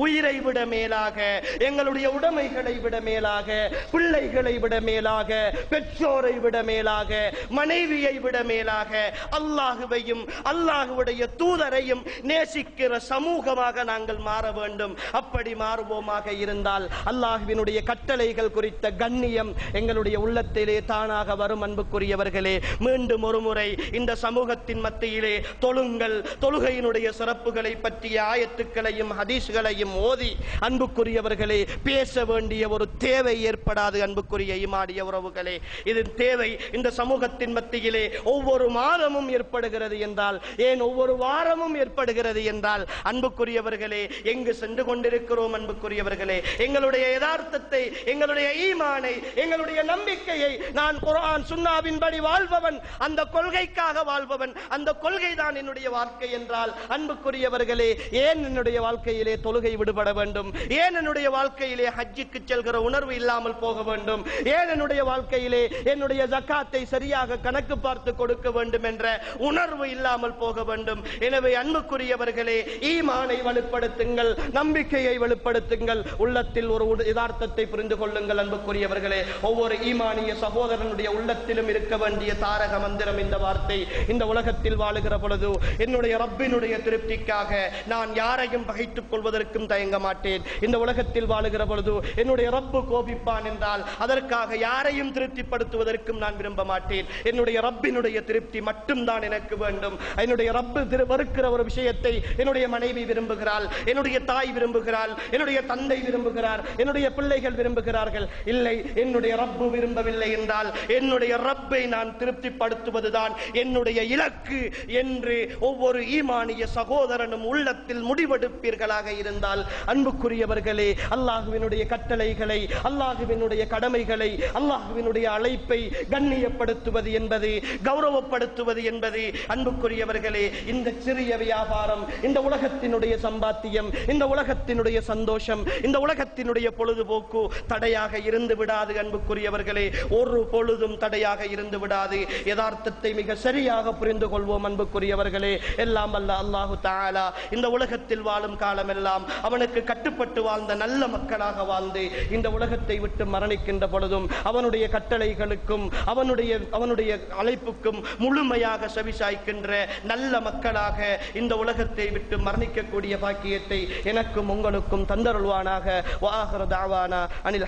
உயிரை விட மேலாக எங்களுடைய உடைமைகளை விட மேலாக பிள்ளைகளை விட மேலாக பெற்றோரை விட மேலாக மனைவியை விட மேலாக அல்லாஹுவையும் அல்லாஹுடைய தூதரையும் நேசிக்கிற சமூகமாக நாங்கள் மாற வேண்டும். அப்படி மாறுவோமாக இருந்தால் அல்லாஹுவினுடைய கட்டளை பிள்ளைகள் குறித்த கண்ணியம் எங்களுடைய உள்ளத்திலே தானாக வரும் அன்புக்குரியவர்களே. மீண்டும் ஒருமுறை இந்த சமூகத்தின் மத்தியிலே தொழுங்கள். தொழுகையினுடைய சிறப்புகளை பற்றிய ஆயத்துக்களையும் ஹதீஸ்களையும் ஓதி அன்புக்குரியவர்களே பேச வேண்டிய ஒரு தேவை ஏற்படாது அன்புக்குரிய இமாடிய உறவுகளே. இது தேவை இந்த சமூகத்தின் மத்தியிலே ஒவ்வொரு மாதமும் ஏற்படுகிறது என்றால் ஏன் ஒவ்வொரு வாரமும் ஏற்படுகிறது என்றால் அன்புக்குரியவர்களே எங்கு சென்று கொண்டிருக்கிறோம் அன்புக்குரியவர்களே. எங்களுடைய யதார்த்தத்தை எங்கள் எங்களுடைய ஈமானை எங்களுடைய நம்பிக்கையை நான் குரான் சுண்ணாவின்படி வாழ்பவன் அந்த கொள்கைக்காக வாழ்பவன் அந்த கொள்கை தான் என்னுடைய வாழ்க்கை என்றால் அன்புக்குரியவர்களே ஏன் என்னுடைய வாழ்க்கையிலே தொழுகை விடுபட வேண்டும்? ஏன் என்னுடைய வாழ்க்கையிலே ஹஜ்ஜுக்கு செல்கிற உணர்வு இல்லாமல் போக வேண்டும்? ஏன் என்னுடைய வாழ்க்கையிலே என்னுடைய ஜக்காத்தை சரியாக கணக்கு பார்த்து கொடுக்க வேண்டும் என்ற உணர்வு இல்லாமல் போக வேண்டும்? எனவே அன்புக்குரியவர்களே ஈமானை வலுப்படுத்துங்கள் நம்பிக்கையை வலுப்படுத்துங்கள். உள்ளத்தில் ஒரு யதார்த்தத்தை புரிந்து கொள்ளுங்கள் அன்புக்குரியவர்களே. ஒவ்வொரு ஈமானிய சகோதரனுடைய உள்ளத்திலும் இருக்க வேண்டிய தாரக மந்திரம் இந்த வார்த்தை. இந்த உலகத்தில் வாழுகிற பொழுது என்னுடைய ரப்பினுடைய திருப்திக்காக நான் யாரையும் பகைத்துக் கொள்வதற்கும் தயங்க மாட்டேன். இந்த உலகத்தில் வாழுகிற பொழுது என்னுடைய ரப்பு கோபிப்பான் என்றால் அதற்காக யாரையும் திருப்திப்படுத்துவதற்கும் நான் விரும்ப மாட்டேன். என்னுடைய ரப்பினுடைய திருப்தி மட்டும்தான் எனக்கு வேண்டும். என்னுடைய ரப்பு திரு வெறுக்கிற ஒரு விஷயத்தை என்னுடைய மனைவி விரும்புகிறாள். என்னுடைய தாய் விரும்புகிறாள். என்னுடைய தந்தை விரும்புகிறார். என்னுடைய பிள்ளைகள் விரும்புகிறார் சொல்வார்கள் இல்லை என்னுடைய ரப்பு விரும்பவில்லை என்றால் என்னுடைய ரப்பை நான் திருப்திப்படுத்துவதுதான். என்னுடைய இலக்கு என்று ஒவ்வொரு ஈமானிய சகோதரனும் உள்ளத்தில் முடிவெடுப்பீர்களாக இருந்தால் அன்புக்குரியவர்களே அல்லாஹுவினுடைய கட்டளைகளை அல்லாஹுவினுடைய கடமைகளை அல்லாஹுவினுடைய அழைப்பை கண்ணியப்படுத்துவது என்பது கௌரவப்படுத்துவது என்பது அன்புக்குரியவர்களே இந்த சிறிய வியாபாரம் இந்த உலகத்தினுடைய சம்பாத்தியம் இந்த உலகத்தினுடைய சந்தோஷம் இந்த உலகத்தினுடைய பொழுதுபோக்கு தடையாக இருந்து விடாது அன்புக்குரியவர்களே. ஒரு பொழுதும் தடையாக இருந்து விடாது. யதார்த்தத்தை மிக சரியாக புரிந்து கொள்வோம் அன்புக்குரியவர்களே. எல்லாம் அல்ல அல்லாஹு தாலா இந்த உலகத்தில் வாழும் காலமெல்லாம் அவனுக்கு கட்டுப்பட்டு வாழ்ந்த நல்ல மக்களாக வாழ்ந்து இந்த உலகத்தை விட்டு மரணிக்கின்ற பொழுதும் அவனுடைய கட்டளைகளுக்கும் அவனுடைய அவனுடைய அழைப்புக்கும் முழுமையாக செவிசாய்க்கின்ற நல்ல மக்களாக இந்த உலகத்தை விட்டு மரணிக்கக்கூடிய பாக்கியத்தை எனக்கும் உங்களுக்கும் தந்தருள்வானாக. வாகர தாவானா அனில்